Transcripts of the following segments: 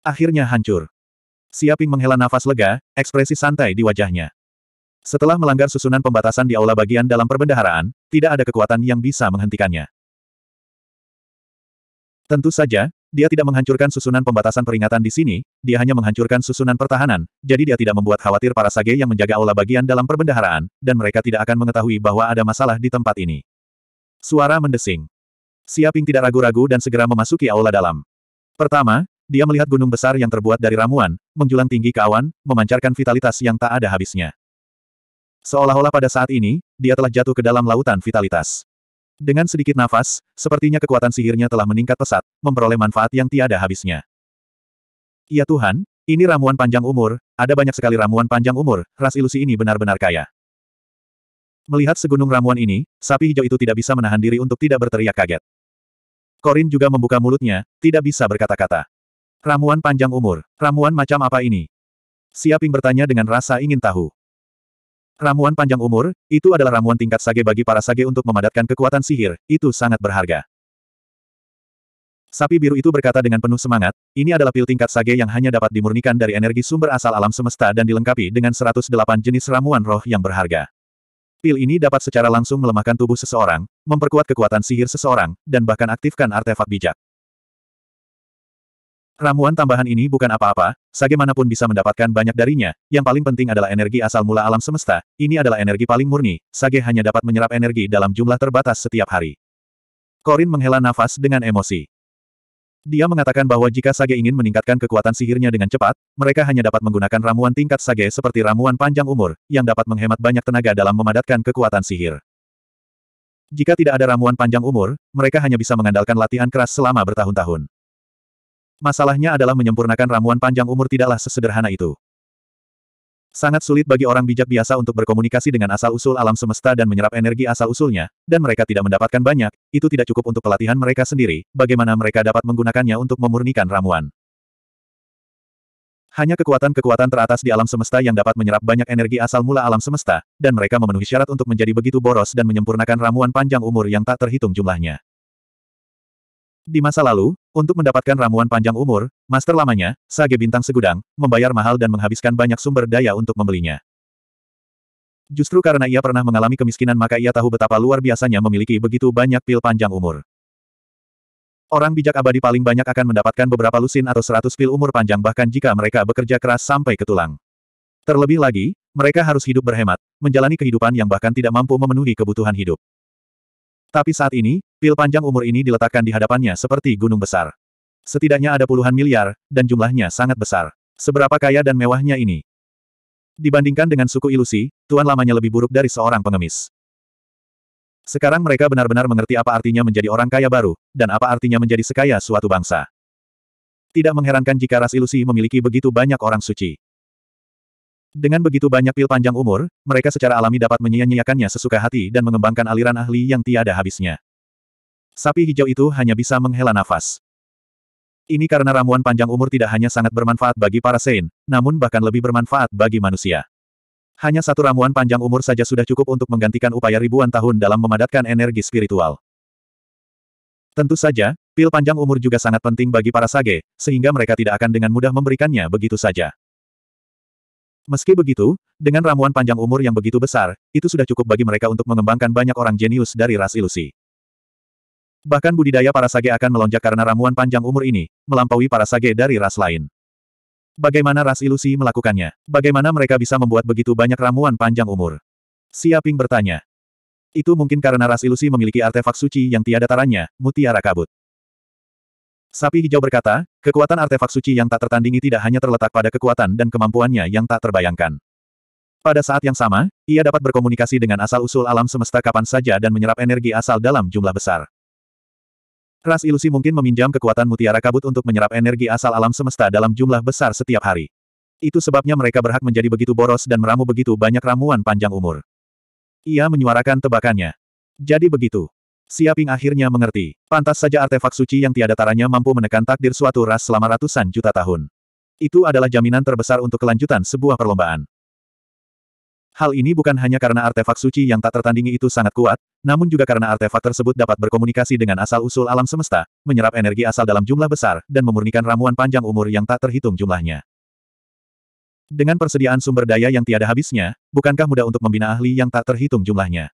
Akhirnya hancur. Siaping menghela nafas lega, ekspresi santai di wajahnya. Setelah melanggar susunan pembatasan di aula bagian dalam perbendaharaan, tidak ada kekuatan yang bisa menghentikannya. Tentu saja, dia tidak menghancurkan susunan pembatasan peringatan di sini, dia hanya menghancurkan susunan pertahanan, jadi dia tidak membuat khawatir para sage yang menjaga aula bagian dalam perbendaharaan, dan mereka tidak akan mengetahui bahwa ada masalah di tempat ini. Suara mendesing. Siaping tidak ragu-ragu dan segera memasuki aula dalam. Pertama, dia melihat gunung besar yang terbuat dari ramuan, menjulang tinggi ke awan, memancarkan vitalitas yang tak ada habisnya. Seolah-olah pada saat ini, dia telah jatuh ke dalam lautan vitalitas. Dengan sedikit nafas, sepertinya kekuatan sihirnya telah meningkat pesat, memperoleh manfaat yang tiada habisnya. Ya Tuhan, ini ramuan panjang umur, ada banyak sekali ramuan panjang umur, ras ilusi ini benar-benar kaya. Melihat segunung ramuan ini, sapi hijau itu tidak bisa menahan diri untuk tidak berteriak kaget. Korin juga membuka mulutnya, tidak bisa berkata-kata. Ramuan panjang umur, ramuan macam apa ini? Siaping bertanya dengan rasa ingin tahu. Ramuan panjang umur, itu adalah ramuan tingkat sage bagi para sage untuk memadatkan kekuatan sihir, itu sangat berharga. Sapi biru itu berkata dengan penuh semangat, ini adalah pil tingkat sage yang hanya dapat dimurnikan dari energi sumber asal alam semesta dan dilengkapi dengan 108 jenis ramuan roh yang berharga. Pil ini dapat secara langsung melemahkan tubuh seseorang, memperkuat kekuatan sihir seseorang, dan bahkan aktifkan artefak bijak. Ramuan tambahan ini bukan apa-apa, sage mana pun bisa mendapatkan banyak darinya, yang paling penting adalah energi asal mula alam semesta, ini adalah energi paling murni, sage hanya dapat menyerap energi dalam jumlah terbatas setiap hari. Korin menghela nafas dengan emosi. Dia mengatakan bahwa jika sage ingin meningkatkan kekuatan sihirnya dengan cepat, mereka hanya dapat menggunakan ramuan tingkat sage seperti ramuan panjang umur, yang dapat menghemat banyak tenaga dalam memadatkan kekuatan sihir. Jika tidak ada ramuan panjang umur, mereka hanya bisa mengandalkan latihan keras selama bertahun-tahun. Masalahnya adalah menyempurnakan ramuan panjang umur tidaklah sesederhana itu. Sangat sulit bagi orang bijak biasa untuk berkomunikasi dengan asal-usul alam semesta dan menyerap energi asal-usulnya, dan mereka tidak mendapatkan banyak, itu tidak cukup untuk pelatihan mereka sendiri, bagaimana mereka dapat menggunakannya untuk memurnikan ramuan. Hanya kekuatan-kekuatan teratas di alam semesta yang dapat menyerap banyak energi asal mula alam semesta, dan mereka memenuhi syarat untuk menjadi begitu boros dan menyempurnakan ramuan panjang umur yang tak terhitung jumlahnya. Di masa lalu, untuk mendapatkan ramuan panjang umur, master lamanya, Sage Bintang Segudang, membayar mahal dan menghabiskan banyak sumber daya untuk membelinya. Justru karena ia pernah mengalami kemiskinan maka ia tahu betapa luar biasanya memiliki begitu banyak pil panjang umur. Orang bijak abadi paling banyak akan mendapatkan beberapa lusin atau seratus pil umur panjang bahkan jika mereka bekerja keras sampai ke tulang. Terlebih lagi, mereka harus hidup berhemat, menjalani kehidupan yang bahkan tidak mampu memenuhi kebutuhan hidup. Tapi saat ini, pil panjang umur ini diletakkan di hadapannya seperti gunung besar. Setidaknya ada puluhan miliar, dan jumlahnya sangat besar. Seberapa kaya dan mewahnya ini? Dibandingkan dengan suku ilusi, tuan lamanya lebih buruk dari seorang pengemis. Sekarang mereka benar-benar mengerti apa artinya menjadi orang kaya baru, dan apa artinya menjadi sekaya suatu bangsa. Tidak mengherankan jika ras ilusi memiliki begitu banyak orang suci. Dengan begitu banyak pil panjang umur, mereka secara alami dapat menyia-nyiakannya sesuka hati dan mengembangkan aliran ahli yang tiada habisnya. Sapi hijau itu hanya bisa menghela nafas. Ini karena ramuan panjang umur tidak hanya sangat bermanfaat bagi para Saint, namun bahkan lebih bermanfaat bagi manusia. Hanya satu ramuan panjang umur saja sudah cukup untuk menggantikan upaya ribuan tahun dalam memadatkan energi spiritual. Tentu saja, pil panjang umur juga sangat penting bagi para sage, sehingga mereka tidak akan dengan mudah memberikannya begitu saja. Meski begitu, dengan ramuan panjang umur yang begitu besar, itu sudah cukup bagi mereka untuk mengembangkan banyak orang jenius dari ras ilusi. Bahkan budidaya para sage akan melonjak karena ramuan panjang umur ini, melampaui para sage dari ras lain. Bagaimana ras ilusi melakukannya? Bagaimana mereka bisa membuat begitu banyak ramuan panjang umur? Siaping bertanya. Itu mungkin karena ras ilusi memiliki artefak suci yang tiada taranya, mutiara kabut. Sapi hijau berkata, kekuatan artefak suci yang tak tertandingi tidak hanya terletak pada kekuatan dan kemampuannya yang tak terbayangkan. Pada saat yang sama, ia dapat berkomunikasi dengan asal-usul alam semesta kapan saja dan menyerap energi asal dalam jumlah besar. Ras ilusi mungkin meminjam kekuatan mutiara kabut untuk menyerap energi asal alam semesta dalam jumlah besar setiap hari. Itu sebabnya mereka berhak menjadi begitu boros dan meramu begitu banyak ramuan panjang umur. Ia menyuarakan tebakannya. Jadi begitu. Siaping akhirnya mengerti. Pantas saja artefak suci yang tiada taranya mampu menekan takdir suatu ras selama ratusan juta tahun. Itu adalah jaminan terbesar untuk kelanjutan sebuah perlombaan. Hal ini bukan hanya karena artefak suci yang tak tertandingi itu sangat kuat, namun juga karena artefak tersebut dapat berkomunikasi dengan asal-usul alam semesta, menyerap energi asal dalam jumlah besar, dan memurnikan ramuan panjang umur yang tak terhitung jumlahnya. Dengan persediaan sumber daya yang tiada habisnya, bukankah mudah untuk membina ahli yang tak terhitung jumlahnya?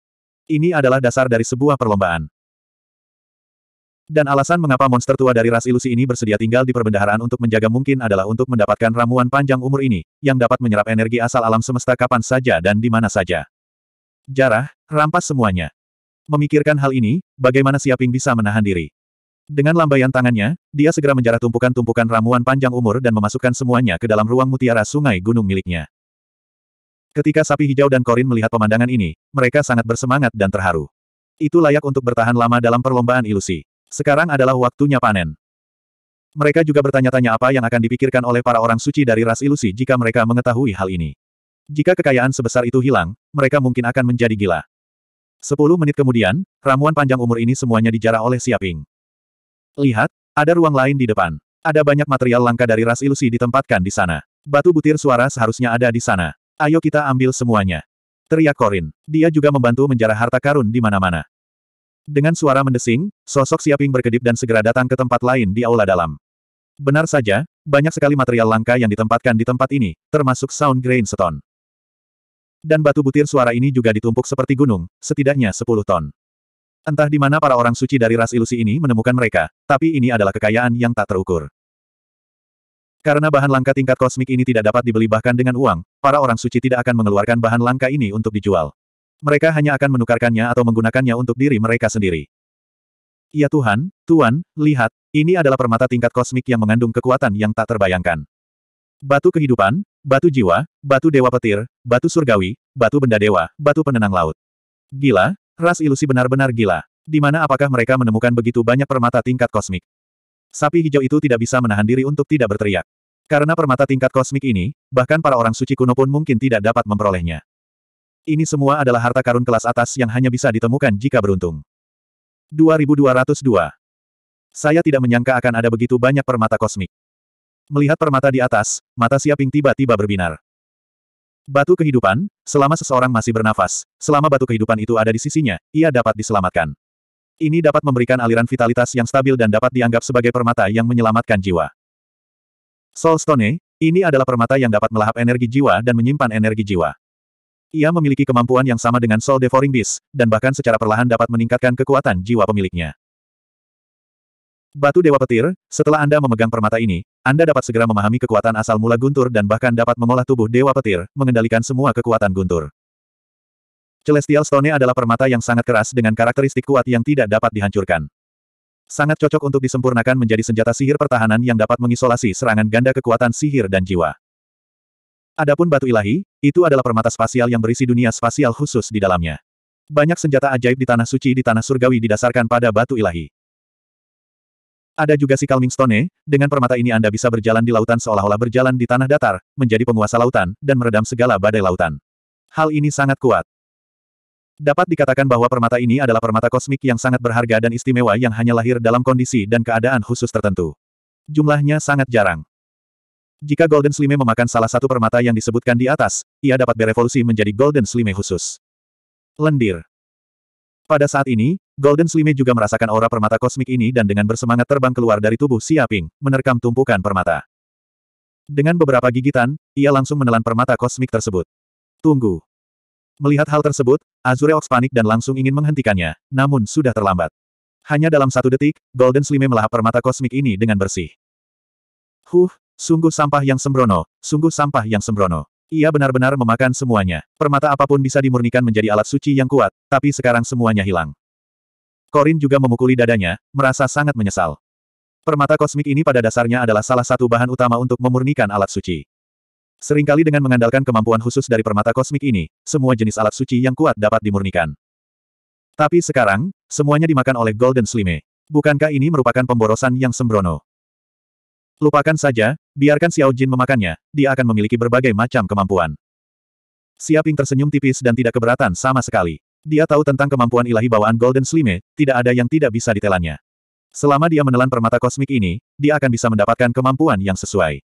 Ini adalah dasar dari sebuah perlombaan. Dan alasan mengapa monster tua dari ras ilusi ini bersedia tinggal di perbendaharaan untuk menjaga mungkin adalah untuk mendapatkan ramuan panjang umur ini, yang dapat menyerap energi asal alam semesta kapan saja dan di mana saja. Jarah, rampas semuanya. Memikirkan hal ini, bagaimana Siaping bisa menahan diri? Dengan lambaian tangannya, dia segera menjarah tumpukan-tumpukan ramuan panjang umur dan memasukkan semuanya ke dalam ruang mutiara sungai gunung miliknya. Ketika sapi hijau dan Korin melihat pemandangan ini, mereka sangat bersemangat dan terharu. Itu layak untuk bertahan lama dalam perlombaan ilusi. Sekarang adalah waktunya panen. Mereka juga bertanya-tanya apa yang akan dipikirkan oleh para orang suci dari ras ilusi jika mereka mengetahui hal ini. Jika kekayaan sebesar itu hilang, mereka mungkin akan menjadi gila. Sepuluh menit kemudian, ramuan panjang umur ini semuanya dijarah oleh Siaping. Lihat, ada ruang lain di depan. Ada banyak material langka dari ras ilusi ditempatkan di sana. Batu butir suara seharusnya ada di sana. Ayo kita ambil semuanya. Teriak Korin. Dia juga membantu menjarah harta karun di mana-mana. Dengan suara mendesing, sosok Siaping berkedip dan segera datang ke tempat lain di aula dalam. Benar saja, banyak sekali material langka yang ditempatkan di tempat ini, termasuk Sound Grain Stone. Dan batu butir suara ini juga ditumpuk seperti gunung, setidaknya 10 ton. Entah di mana para orang suci dari ras ilusi ini menemukan mereka, tapi ini adalah kekayaan yang tak terukur. Karena bahan langka tingkat kosmik ini tidak dapat dibeli bahkan dengan uang, para orang suci tidak akan mengeluarkan bahan langka ini untuk dijual. Mereka hanya akan menukarkannya atau menggunakannya untuk diri mereka sendiri. Ya Tuhan, Tuan, lihat, ini adalah permata tingkat kosmik yang mengandung kekuatan yang tak terbayangkan. Batu kehidupan, batu jiwa, batu dewa petir, batu surgawi, batu benda dewa, batu penenang laut. Gila, ras ilusi benar-benar gila. Di mana apakah mereka menemukan begitu banyak permata tingkat kosmik? Sapi hijau itu tidak bisa menahan diri untuk tidak berteriak. Karena permata tingkat kosmik ini, bahkan para orang suci kuno pun mungkin tidak dapat memperolehnya. Ini semua adalah harta karun kelas atas yang hanya bisa ditemukan jika beruntung. 2202. Saya tidak menyangka akan ada begitu banyak permata kosmik. Melihat permata di atas, mata Siaping tiba-tiba berbinar. Batu kehidupan, selama seseorang masih bernafas, selama batu kehidupan itu ada di sisinya, ia dapat diselamatkan. Ini dapat memberikan aliran vitalitas yang stabil dan dapat dianggap sebagai permata yang menyelamatkan jiwa. Soul Stone, ini adalah permata yang dapat melahap energi jiwa dan menyimpan energi jiwa. Ia memiliki kemampuan yang sama dengan Soul Devouring Beast, dan bahkan secara perlahan dapat meningkatkan kekuatan jiwa pemiliknya. Batu Dewa Petir, setelah Anda memegang permata ini, Anda dapat segera memahami kekuatan asal mula guntur dan bahkan dapat mengolah tubuh Dewa Petir, mengendalikan semua kekuatan guntur. Celestial Stone adalah permata yang sangat keras dengan karakteristik kuat yang tidak dapat dihancurkan. Sangat cocok untuk disempurnakan menjadi senjata sihir pertahanan yang dapat mengisolasi serangan ganda kekuatan sihir dan jiwa. Adapun batu ilahi, itu adalah permata spasial yang berisi dunia spasial khusus di dalamnya. Banyak senjata ajaib di tanah suci di tanah surgawi didasarkan pada batu ilahi. Ada juga si Calming Stone, dengan permata ini Anda bisa berjalan di lautan seolah-olah berjalan di tanah datar, menjadi penguasa lautan, dan meredam segala badai lautan. Hal ini sangat kuat. Dapat dikatakan bahwa permata ini adalah permata kosmik yang sangat berharga dan istimewa yang hanya lahir dalam kondisi dan keadaan khusus tertentu. Jumlahnya sangat jarang. Jika Golden Slime memakan salah satu permata yang disebutkan di atas, ia dapat berevolusi menjadi Golden Slime khusus. Lendir. Pada saat ini, Golden Slime juga merasakan aura permata kosmik ini dan dengan bersemangat terbang keluar dari tubuh Siaping, menerkam tumpukan permata. Dengan beberapa gigitan, ia langsung menelan permata kosmik tersebut. Tunggu. Melihat hal tersebut, Azure Ox panik dan langsung ingin menghentikannya, namun sudah terlambat. Hanya dalam satu detik, Golden Slime melahap permata kosmik ini dengan bersih. Huh, Sungguh sampah yang sembrono, sungguh sampah yang sembrono. Ia benar-benar memakan semuanya. Permata apa pun bisa dimurnikan menjadi alat suci yang kuat, tapi sekarang semuanya hilang. Korin juga memukuli dadanya, merasa sangat menyesal. Permata kosmik ini pada dasarnya adalah salah satu bahan utama untuk memurnikan alat suci. Seringkali dengan mengandalkan kemampuan khusus dari permata kosmik ini, semua jenis alat suci yang kuat dapat dimurnikan. Tapi sekarang, semuanya dimakan oleh Golden Slime. Bukankah ini merupakan pemborosan yang sembrono? Lupakan saja, biarkan Xiao Jin memakannya, dia akan memiliki berbagai macam kemampuan. Siaping tersenyum tipis dan tidak keberatan sama sekali. Dia tahu tentang kemampuan ilahi bawaan Golden Slime, tidak ada yang tidak bisa ditelannya. Selama dia menelan permata kosmik ini, dia akan bisa mendapatkan kemampuan yang sesuai.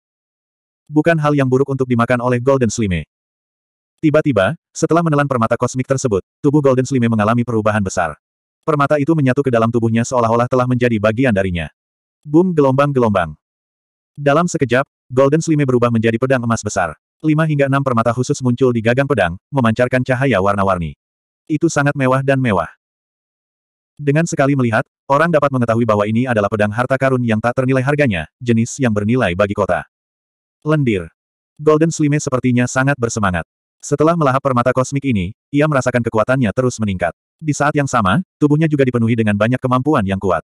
Bukan hal yang buruk untuk dimakan oleh Golden Slime. Tiba-tiba, setelah menelan permata kosmik tersebut, tubuh Golden Slime mengalami perubahan besar. Permata itu menyatu ke dalam tubuhnya seolah-olah telah menjadi bagian darinya. Boom gelombang-gelombang. Dalam sekejap, Golden Slime berubah menjadi pedang emas besar. Lima hingga enam permata khusus muncul di gagang pedang, memancarkan cahaya warna-warni. Itu sangat mewah dan mewah. Dengan sekali melihat, orang dapat mengetahui bahwa ini adalah pedang harta karun yang tak ternilai harganya, jenis yang bernilai bagi kota. Lendir. Golden Slime sepertinya sangat bersemangat. Setelah melahap permata kosmik ini, ia merasakan kekuatannya terus meningkat. Di saat yang sama, tubuhnya juga dipenuhi dengan banyak kemampuan yang kuat.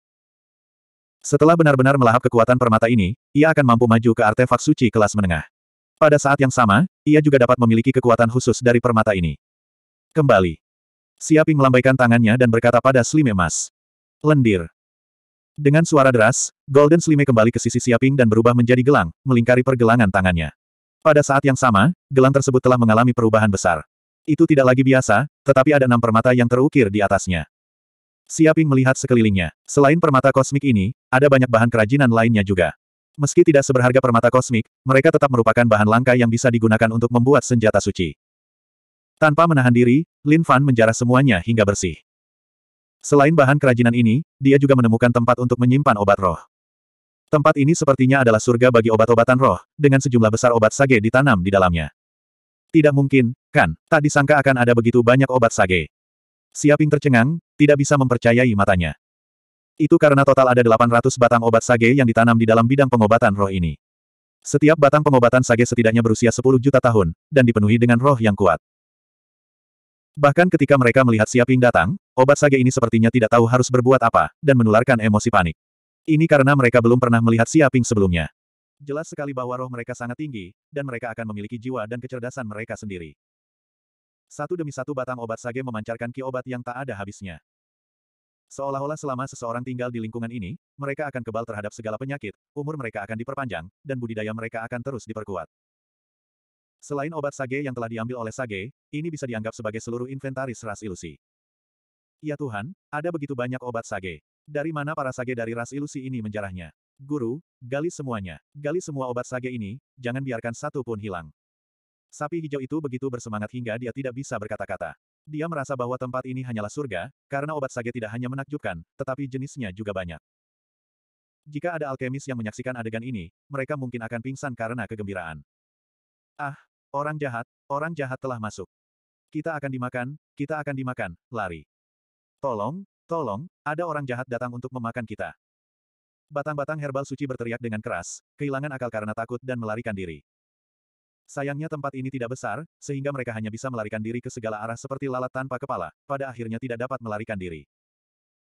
Setelah benar-benar melahap kekuatan permata ini, ia akan mampu maju ke artefak suci kelas menengah. Pada saat yang sama, ia juga dapat memiliki kekuatan khusus dari permata ini. Kembali. Siaping melambaikan tangannya dan berkata pada Slime Emas. Lendir. Dengan suara deras, Golden Slime kembali ke sisi Siaping dan berubah menjadi gelang, melingkari pergelangan tangannya. Pada saat yang sama, gelang tersebut telah mengalami perubahan besar. Itu tidak lagi biasa, tetapi ada enam permata yang terukir di atasnya. Siaping melihat sekelilingnya. Selain permata kosmik ini, ada banyak bahan kerajinan lainnya juga. Meski tidak seberharga permata kosmik, mereka tetap merupakan bahan langka yang bisa digunakan untuk membuat senjata suci. Tanpa menahan diri, Lin Fan menjarah semuanya hingga bersih. Selain bahan kerajinan ini, dia juga menemukan tempat untuk menyimpan obat roh. Tempat ini sepertinya adalah surga bagi obat-obatan roh, dengan sejumlah besar obat sage ditanam di dalamnya. Tidak mungkin, kan? Tak disangka akan ada begitu banyak obat sage. Siaping tercengang, tidak bisa mempercayai matanya. Itu karena total ada 800 batang obat sage yang ditanam di dalam bidang pengobatan roh ini. Setiap batang pengobatan sage setidaknya berusia 10 juta tahun, dan dipenuhi dengan roh yang kuat. Bahkan ketika mereka melihat Siaping datang, obat sage ini sepertinya tidak tahu harus berbuat apa, dan menularkan emosi panik. Ini karena mereka belum pernah melihat Siaping sebelumnya. Jelas sekali bahwa roh mereka sangat tinggi, dan mereka akan memiliki jiwa dan kecerdasan mereka sendiri. Satu demi satu batang obat sage memancarkan ki obat yang tak ada habisnya. Seolah-olah selama seseorang tinggal di lingkungan ini, mereka akan kebal terhadap segala penyakit, umur mereka akan diperpanjang, dan budidaya mereka akan terus diperkuat. Selain obat sage yang telah diambil oleh sage, ini bisa dianggap sebagai seluruh inventaris ras ilusi. Ya Tuhan, ada begitu banyak obat sage. Dari mana para sage dari ras ilusi ini menjarahnya? Guru, gali semuanya. Gali semua obat sage ini, jangan biarkan satu pun hilang. Sapi hijau itu begitu bersemangat hingga dia tidak bisa berkata-kata. Dia merasa bahwa tempat ini hanyalah surga, karena obat sage tidak hanya menakjubkan, tetapi jenisnya juga banyak. Jika ada alkemis yang menyaksikan adegan ini, mereka mungkin akan pingsan karena kegembiraan. Ah, orang jahat, orang jahat telah masuk. Kita akan dimakan, kita akan dimakan, lari. Tolong, tolong, ada orang jahat datang untuk memakan kita. Batang-batang herbal suci berteriak dengan keras, kehilangan akal karena takut dan melarikan diri. Sayangnya tempat ini tidak besar, sehingga mereka hanya bisa melarikan diri ke segala arah seperti lalat tanpa kepala, pada akhirnya tidak dapat melarikan diri.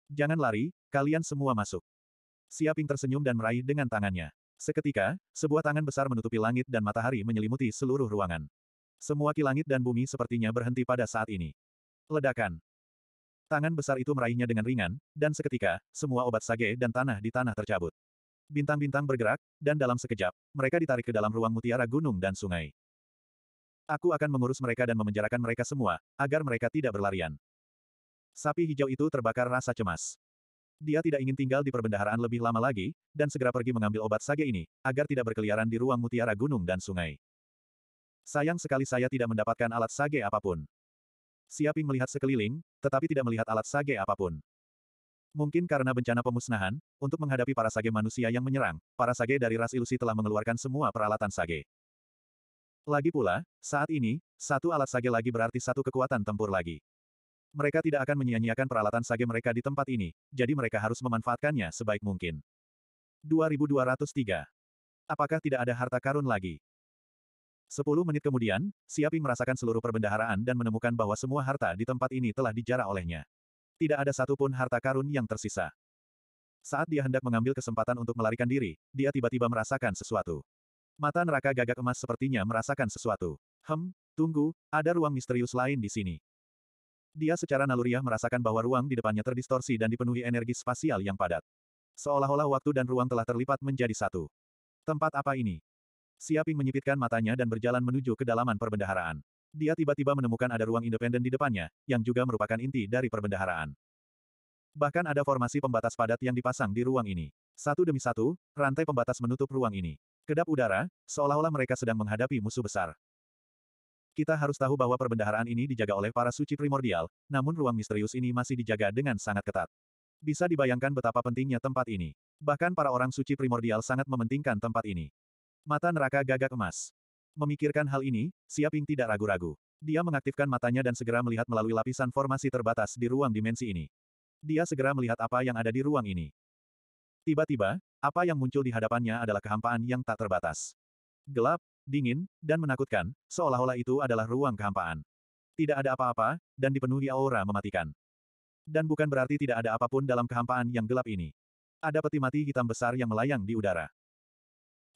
Jangan lari, kalian semua masuk. Siaping tersenyum dan meraih dengan tangannya. Seketika, sebuah tangan besar menutupi langit dan matahari menyelimuti seluruh ruangan. Semua ki langit dan bumi sepertinya berhenti pada saat ini. Ledakan. Tangan besar itu meraihnya dengan ringan, dan seketika, semua obat sage dan tanah di tanah tercabut. Bintang-bintang bergerak, dan dalam sekejap, mereka ditarik ke dalam ruang mutiara gunung dan sungai. Aku akan mengurus mereka dan memenjarakan mereka semua, agar mereka tidak berlarian. Sapi hijau itu terbakar rasa cemas. Dia tidak ingin tinggal di perbendaharaan lebih lama lagi, dan segera pergi mengambil obat sage ini, agar tidak berkeliaran di ruang mutiara gunung dan sungai. Sayang sekali saya tidak mendapatkan alat sage apa pun. Siaping melihat sekeliling, tetapi tidak melihat alat sage apa pun. Mungkin karena bencana pemusnahan, untuk menghadapi para sage manusia yang menyerang, para sage dari ras ilusi telah mengeluarkan semua peralatan sage. Lagi pula, saat ini, satu alat sage lagi berarti satu kekuatan tempur lagi. Mereka tidak akan menyia-nyiakan peralatan sage mereka di tempat ini, jadi mereka harus memanfaatkannya sebaik mungkin. 2203. Apakah tidak ada harta karun lagi? Sepuluh menit kemudian, Siaping merasakan seluruh perbendaharaan dan menemukan bahwa semua harta di tempat ini telah dijarah olehnya. Tidak ada satupun harta karun yang tersisa. Saat dia hendak mengambil kesempatan untuk melarikan diri, dia tiba-tiba merasakan sesuatu. Mata neraka gagak emas sepertinya merasakan sesuatu. Hem, tunggu, ada ruang misterius lain di sini. Dia secara naluriah merasakan bahwa ruang di depannya terdistorsi dan dipenuhi energi spasial yang padat. Seolah-olah waktu dan ruang telah terlipat menjadi satu. Tempat apa ini? Siaping menyipitkan matanya dan berjalan menuju ke dalaman perbendaharaan. Dia tiba-tiba menemukan ada ruang independen di depannya, yang juga merupakan inti dari perbendaharaan. Bahkan ada formasi pembatas padat yang dipasang di ruang ini. Satu demi satu, rantai pembatas menutup ruang ini. Kedap udara, seolah-olah mereka sedang menghadapi musuh besar. Kita harus tahu bahwa perbendaharaan ini dijaga oleh para suci primordial, namun ruang misterius ini masih dijaga dengan sangat ketat. Bisa dibayangkan betapa pentingnya tempat ini. Bahkan para orang suci primordial sangat mementingkan tempat ini. Mata neraka gagak emas. Memikirkan hal ini, Siaping tidak ragu-ragu. Dia mengaktifkan matanya dan segera melihat melalui lapisan formasi terbatas di ruang dimensi ini. Dia segera melihat apa yang ada di ruang ini. Tiba-tiba, apa yang muncul di hadapannya adalah kehampaan yang tak terbatas. Gelap, dingin, dan menakutkan, seolah-olah itu adalah ruang kehampaan. Tidak ada apa-apa, dan dipenuhi aura mematikan. Dan bukan berarti tidak ada apa pun dalam kehampaan yang gelap ini. Ada peti mati hitam besar yang melayang di udara.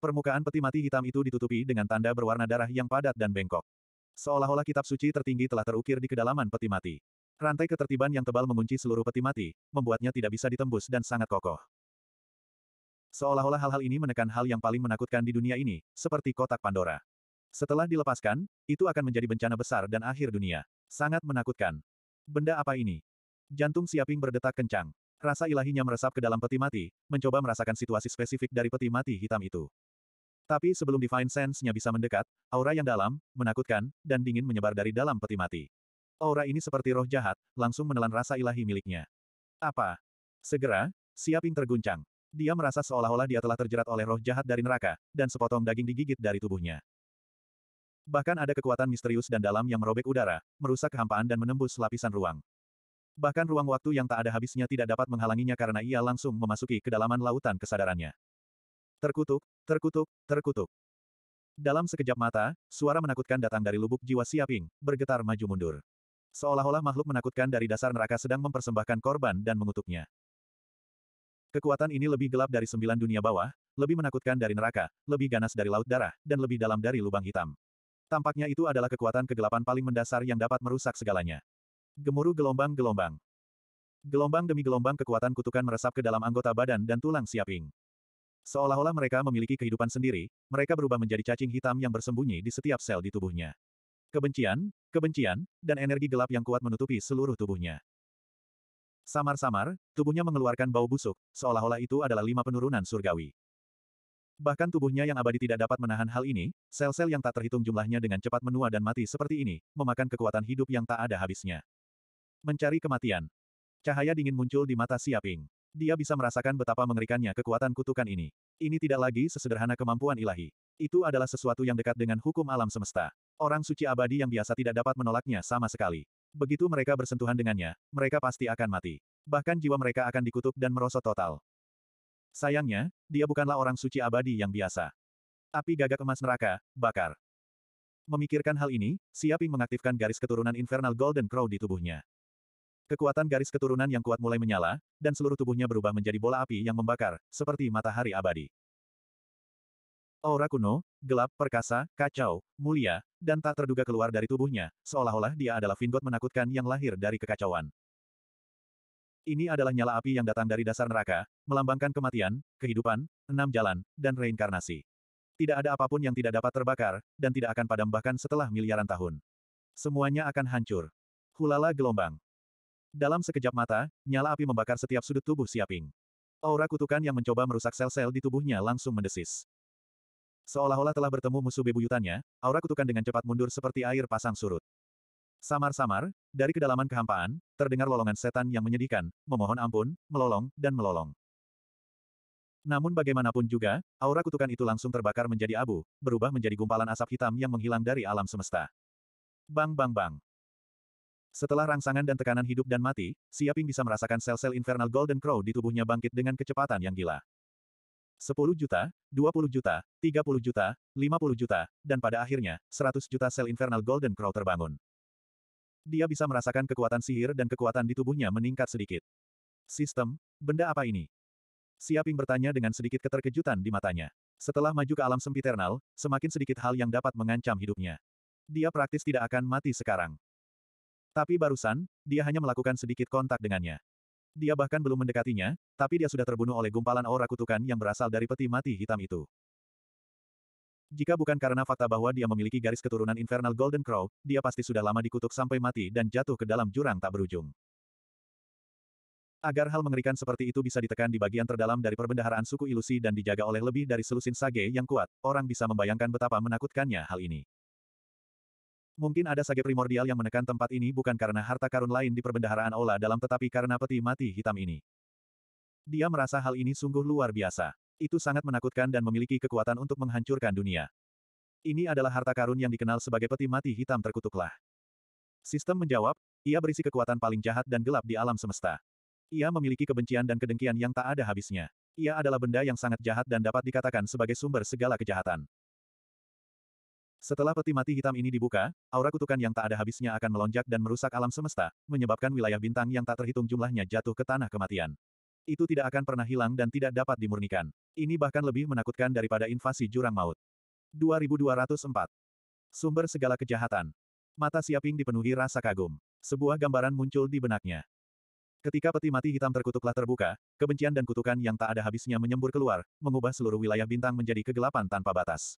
Permukaan peti mati hitam itu ditutupi dengan tanda berwarna darah yang padat dan bengkok. Seolah-olah kitab suci tertinggi telah terukir di kedalaman peti mati. Rantai ketertiban yang tebal mengunci seluruh peti mati, membuatnya tidak bisa ditembus dan sangat kokoh. Seolah-olah hal-hal ini menekan hal yang paling menakutkan di dunia ini, seperti kotak Pandora. Setelah dilepaskan, itu akan menjadi bencana besar dan akhir dunia. Sangat menakutkan. Benda apa ini? Jantung Siaping berdetak kencang. Rasa ilahinya meresap ke dalam peti mati, mencoba merasakan situasi spesifik dari peti mati hitam itu. Tapi sebelum Divine Sense-nya bisa mendekat, aura yang dalam, menakutkan, dan dingin menyebar dari dalam peti mati. Aura ini seperti roh jahat, langsung menelan rasa ilahi miliknya. Apa? Segera, Siaping terguncang. Dia merasa seolah-olah dia telah terjerat oleh roh jahat dari neraka, dan sepotong daging digigit dari tubuhnya. Bahkan ada kekuatan misterius dan dalam yang merobek udara, merusak kehampaan dan menembus lapisan ruang. Bahkan ruang waktu yang tak ada habisnya tidak dapat menghalanginya karena ia langsung memasuki kedalaman lautan kesadarannya. Terkutuk, terkutuk, terkutuk. Dalam sekejap mata, suara menakutkan datang dari lubuk jiwa Siaping, bergetar maju mundur. Seolah-olah makhluk menakutkan dari dasar neraka sedang mempersembahkan korban dan mengutuknya. Kekuatan ini lebih gelap dari sembilan dunia bawah, lebih menakutkan dari neraka, lebih ganas dari laut darah, dan lebih dalam dari lubang hitam. Tampaknya itu adalah kekuatan kegelapan paling mendasar yang dapat merusak segalanya. Gemuruh gelombang-gelombang. Gelombang demi gelombang kekuatan kutukan meresap ke dalam anggota badan dan tulang Siaping. Seolah-olah mereka memiliki kehidupan sendiri, mereka berubah menjadi cacing hitam yang bersembunyi di setiap sel di tubuhnya. Kebencian, kebencian, dan energi gelap yang kuat menutupi seluruh tubuhnya. Samar-samar, tubuhnya mengeluarkan bau busuk, seolah-olah itu adalah lima penurunan surgawi. Bahkan tubuhnya yang abadi tidak dapat menahan hal ini, sel-sel yang tak terhitung jumlahnya dengan cepat menua dan mati seperti ini, memakan kekuatan hidup yang tak ada habisnya. Mencari kematian. Cahaya dingin muncul di mata Siaping. Dia bisa merasakan betapa mengerikannya kekuatan kutukan ini. Ini tidak lagi sesederhana kemampuan ilahi. Itu adalah sesuatu yang dekat dengan hukum alam semesta. Orang suci abadi yang biasa tidak dapat menolaknya sama sekali. Begitu mereka bersentuhan dengannya, mereka pasti akan mati. Bahkan jiwa mereka akan dikutuk dan merosot total. Sayangnya, dia bukanlah orang suci abadi yang biasa. Api gagak emas neraka, bakar. Memikirkan hal ini, Siaping mengaktifkan garis keturunan Infernal Golden Crow di tubuhnya. Kekuatan garis keturunan yang kuat mulai menyala, dan seluruh tubuhnya berubah menjadi bola api yang membakar, seperti matahari abadi. Aura kuno, gelap, perkasa, kacau, mulia, dan tak terduga keluar dari tubuhnya, seolah-olah dia adalah Vingot menakutkan yang lahir dari kekacauan. Ini adalah nyala api yang datang dari dasar neraka, melambangkan kematian, kehidupan, enam jalan, dan reinkarnasi. Tidak ada apa pun yang tidak dapat terbakar, dan tidak akan padam bahkan setelah miliaran tahun. Semuanya akan hancur. Hulala gelombang. Dalam sekejap mata, nyala api membakar setiap sudut tubuh Siaping. Aura kutukan yang mencoba merusak sel-sel di tubuhnya langsung mendesis. Seolah-olah telah bertemu musuh bebuyutannya, aura kutukan dengan cepat mundur seperti air pasang surut. Samar-samar, dari kedalaman kehampaan, terdengar lolongan setan yang menyedihkan, memohon ampun, melolong, dan melolong. Namun bagaimanapun juga, aura kutukan itu langsung terbakar menjadi abu, berubah menjadi gumpalan asap hitam yang menghilang dari alam semesta. Bang bang bang. Setelah rangsangan dan tekanan hidup dan mati, Siaping bisa merasakan sel-sel infernal Golden Crow di tubuhnya bangkit dengan kecepatan yang gila. 10 juta, 20 juta, 30 juta, 50 juta, dan pada akhirnya, 100 juta sel infernal Golden Crow terbangun. Dia bisa merasakan kekuatan sihir dan kekuatan di tubuhnya meningkat sedikit. Sistem, benda apa ini? Siaping bertanya dengan sedikit keterkejutan di matanya. Setelah maju ke alam sempiternal, semakin sedikit hal yang dapat mengancam hidupnya. Dia praktis tidak akan mati sekarang. Tapi barusan, dia hanya melakukan sedikit kontak dengannya. Dia bahkan belum mendekatinya, tapi dia sudah terbunuh oleh gumpalan aura kutukan yang berasal dari peti mati hitam itu. Jika bukan karena fakta bahwa dia memiliki garis keturunan Infernal Golden Crow, dia pasti sudah lama dikutuk sampai mati dan jatuh ke dalam jurang tak berujung. Agar hal mengerikan seperti itu bisa ditekan di bagian terdalam dari perbendaharaan suku ilusi dan dijaga oleh lebih dari selusin sage yang kuat, orang bisa membayangkan betapa menakutkannya hal ini. Mungkin ada sage primordial yang menekan tempat ini bukan karena harta karun lain di perbendaharaan Ola dalam tetapi karena peti mati hitam ini. Dia merasa hal ini sungguh luar biasa. Itu sangat menakutkan dan memiliki kekuatan untuk menghancurkan dunia. Ini adalah harta karun yang dikenal sebagai peti mati hitam terkutuklah. Sistem menjawab, ia berisi kekuatan paling jahat dan gelap di alam semesta. Ia memiliki kebencian dan kedengkian yang tak ada habisnya. Ia adalah benda yang sangat jahat dan dapat dikatakan sebagai sumber segala kejahatan. Setelah peti mati hitam ini dibuka, aura kutukan yang tak ada habisnya akan melonjak dan merusak alam semesta, menyebabkan wilayah bintang yang tak terhitung jumlahnya jatuh ke tanah kematian. Itu tidak akan pernah hilang dan tidak dapat dimurnikan. Ini bahkan lebih menakutkan daripada invasi jurang maut. 2204. Sumber segala kejahatan. Mata Siaping dipenuhi rasa kagum. Sebuah gambaran muncul di benaknya. Ketika peti mati hitam terkutuklah terbuka, kebencian dan kutukan yang tak ada habisnya menyembur keluar, mengubah seluruh wilayah bintang menjadi kegelapan tanpa batas.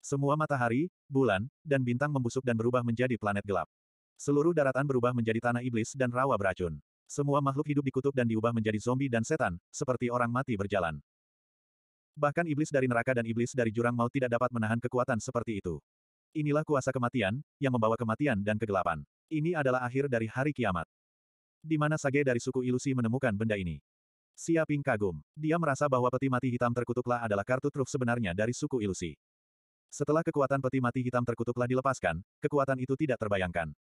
Semua matahari, bulan, dan bintang membusuk dan berubah menjadi planet gelap. Seluruh daratan berubah menjadi tanah iblis dan rawa beracun. Semua makhluk hidup dikutuk dan diubah menjadi zombie dan setan, seperti orang mati berjalan. Bahkan iblis dari neraka dan iblis dari jurang maut tidak dapat menahan kekuatan seperti itu. Inilah kuasa kematian, yang membawa kematian dan kegelapan. Ini adalah akhir dari hari kiamat. Di mana Sage dari suku ilusi menemukan benda ini? Siaping kagum. Dia merasa bahwa peti mati hitam terkutuklah adalah kartu truf sebenarnya dari suku ilusi. Setelah kekuatan peti mati hitam terkutuklah dilepaskan, kekuatan itu tidak terbayangkan.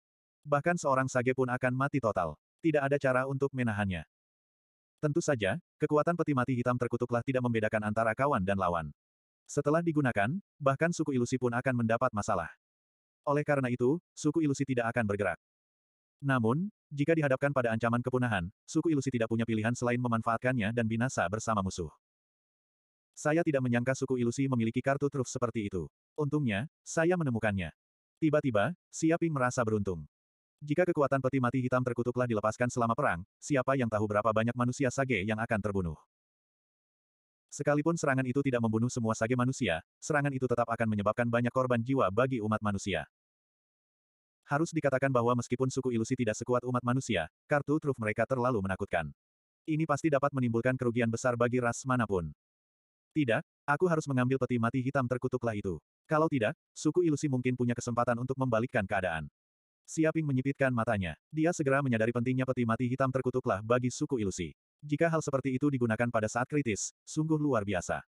Bahkan seorang sage pun akan mati total. Tidak ada cara untuk menahannya. Tentu saja, kekuatan peti mati hitam terkutuklah tidak membedakan antara kawan dan lawan. Setelah digunakan, bahkan suku ilusi pun akan mendapat masalah. Oleh karena itu, suku ilusi tidak akan bergerak. Namun, jika dihadapkan pada ancaman kepunahan, suku ilusi tidak punya pilihan selain memanfaatkannya dan binasa bersama musuh. Saya tidak menyangka suku ilusi memiliki kartu truf seperti itu. Untungnya, saya menemukannya. Tiba-tiba, Siaping merasa beruntung. Jika kekuatan peti mati hitam terkutuklah dilepaskan selama perang, siapa yang tahu berapa banyak manusia sage yang akan terbunuh. Sekalipun serangan itu tidak membunuh semua sage manusia, serangan itu tetap akan menyebabkan banyak korban jiwa bagi umat manusia. Harus dikatakan bahwa meskipun suku ilusi tidak sekuat umat manusia, kartu truf mereka terlalu menakutkan. Ini pasti dapat menimbulkan kerugian besar bagi ras mana pun. Tidak, aku harus mengambil peti mati hitam terkutuklah itu. Kalau tidak, suku ilusi mungkin punya kesempatan untuk membalikkan keadaan. Siaping menyipitkan matanya. Dia segera menyadari pentingnya peti mati hitam terkutuklah bagi suku ilusi. Jika hal seperti itu digunakan pada saat kritis, sungguh luar biasa.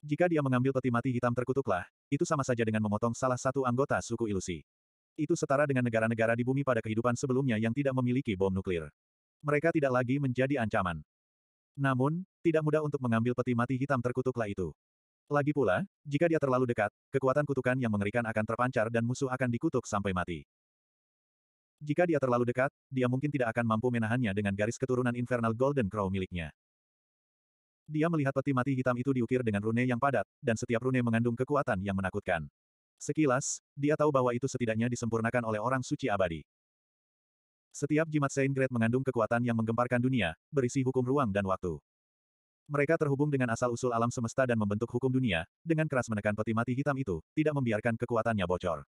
Jika dia mengambil peti mati hitam terkutuklah, itu sama saja dengan memotong salah satu anggota suku ilusi. Itu setara dengan negara-negara di bumi pada kehidupan sebelumnya yang tidak memiliki bom nuklir. Mereka tidak lagi menjadi ancaman. Namun, tidak mudah untuk mengambil peti mati hitam terkutuklah itu. Lagi pula, jika dia terlalu dekat, kekuatan kutukan yang mengerikan akan terpancar dan musuh akan dikutuk sampai mati. Jika dia terlalu dekat, dia mungkin tidak akan mampu menahannya dengan garis keturunan Infernal Golden Crow miliknya. Dia melihat peti mati hitam itu diukir dengan rune yang padat, dan setiap rune mengandung kekuatan yang menakutkan. Sekilas, dia tahu bahwa itu setidaknya disempurnakan oleh orang suci abadi. Setiap jimat Saint Great mengandung kekuatan yang menggemparkan dunia, berisi hukum ruang dan waktu. Mereka terhubung dengan asal-usul alam semesta dan membentuk hukum dunia, dengan keras menekan peti mati hitam itu, tidak membiarkan kekuatannya bocor.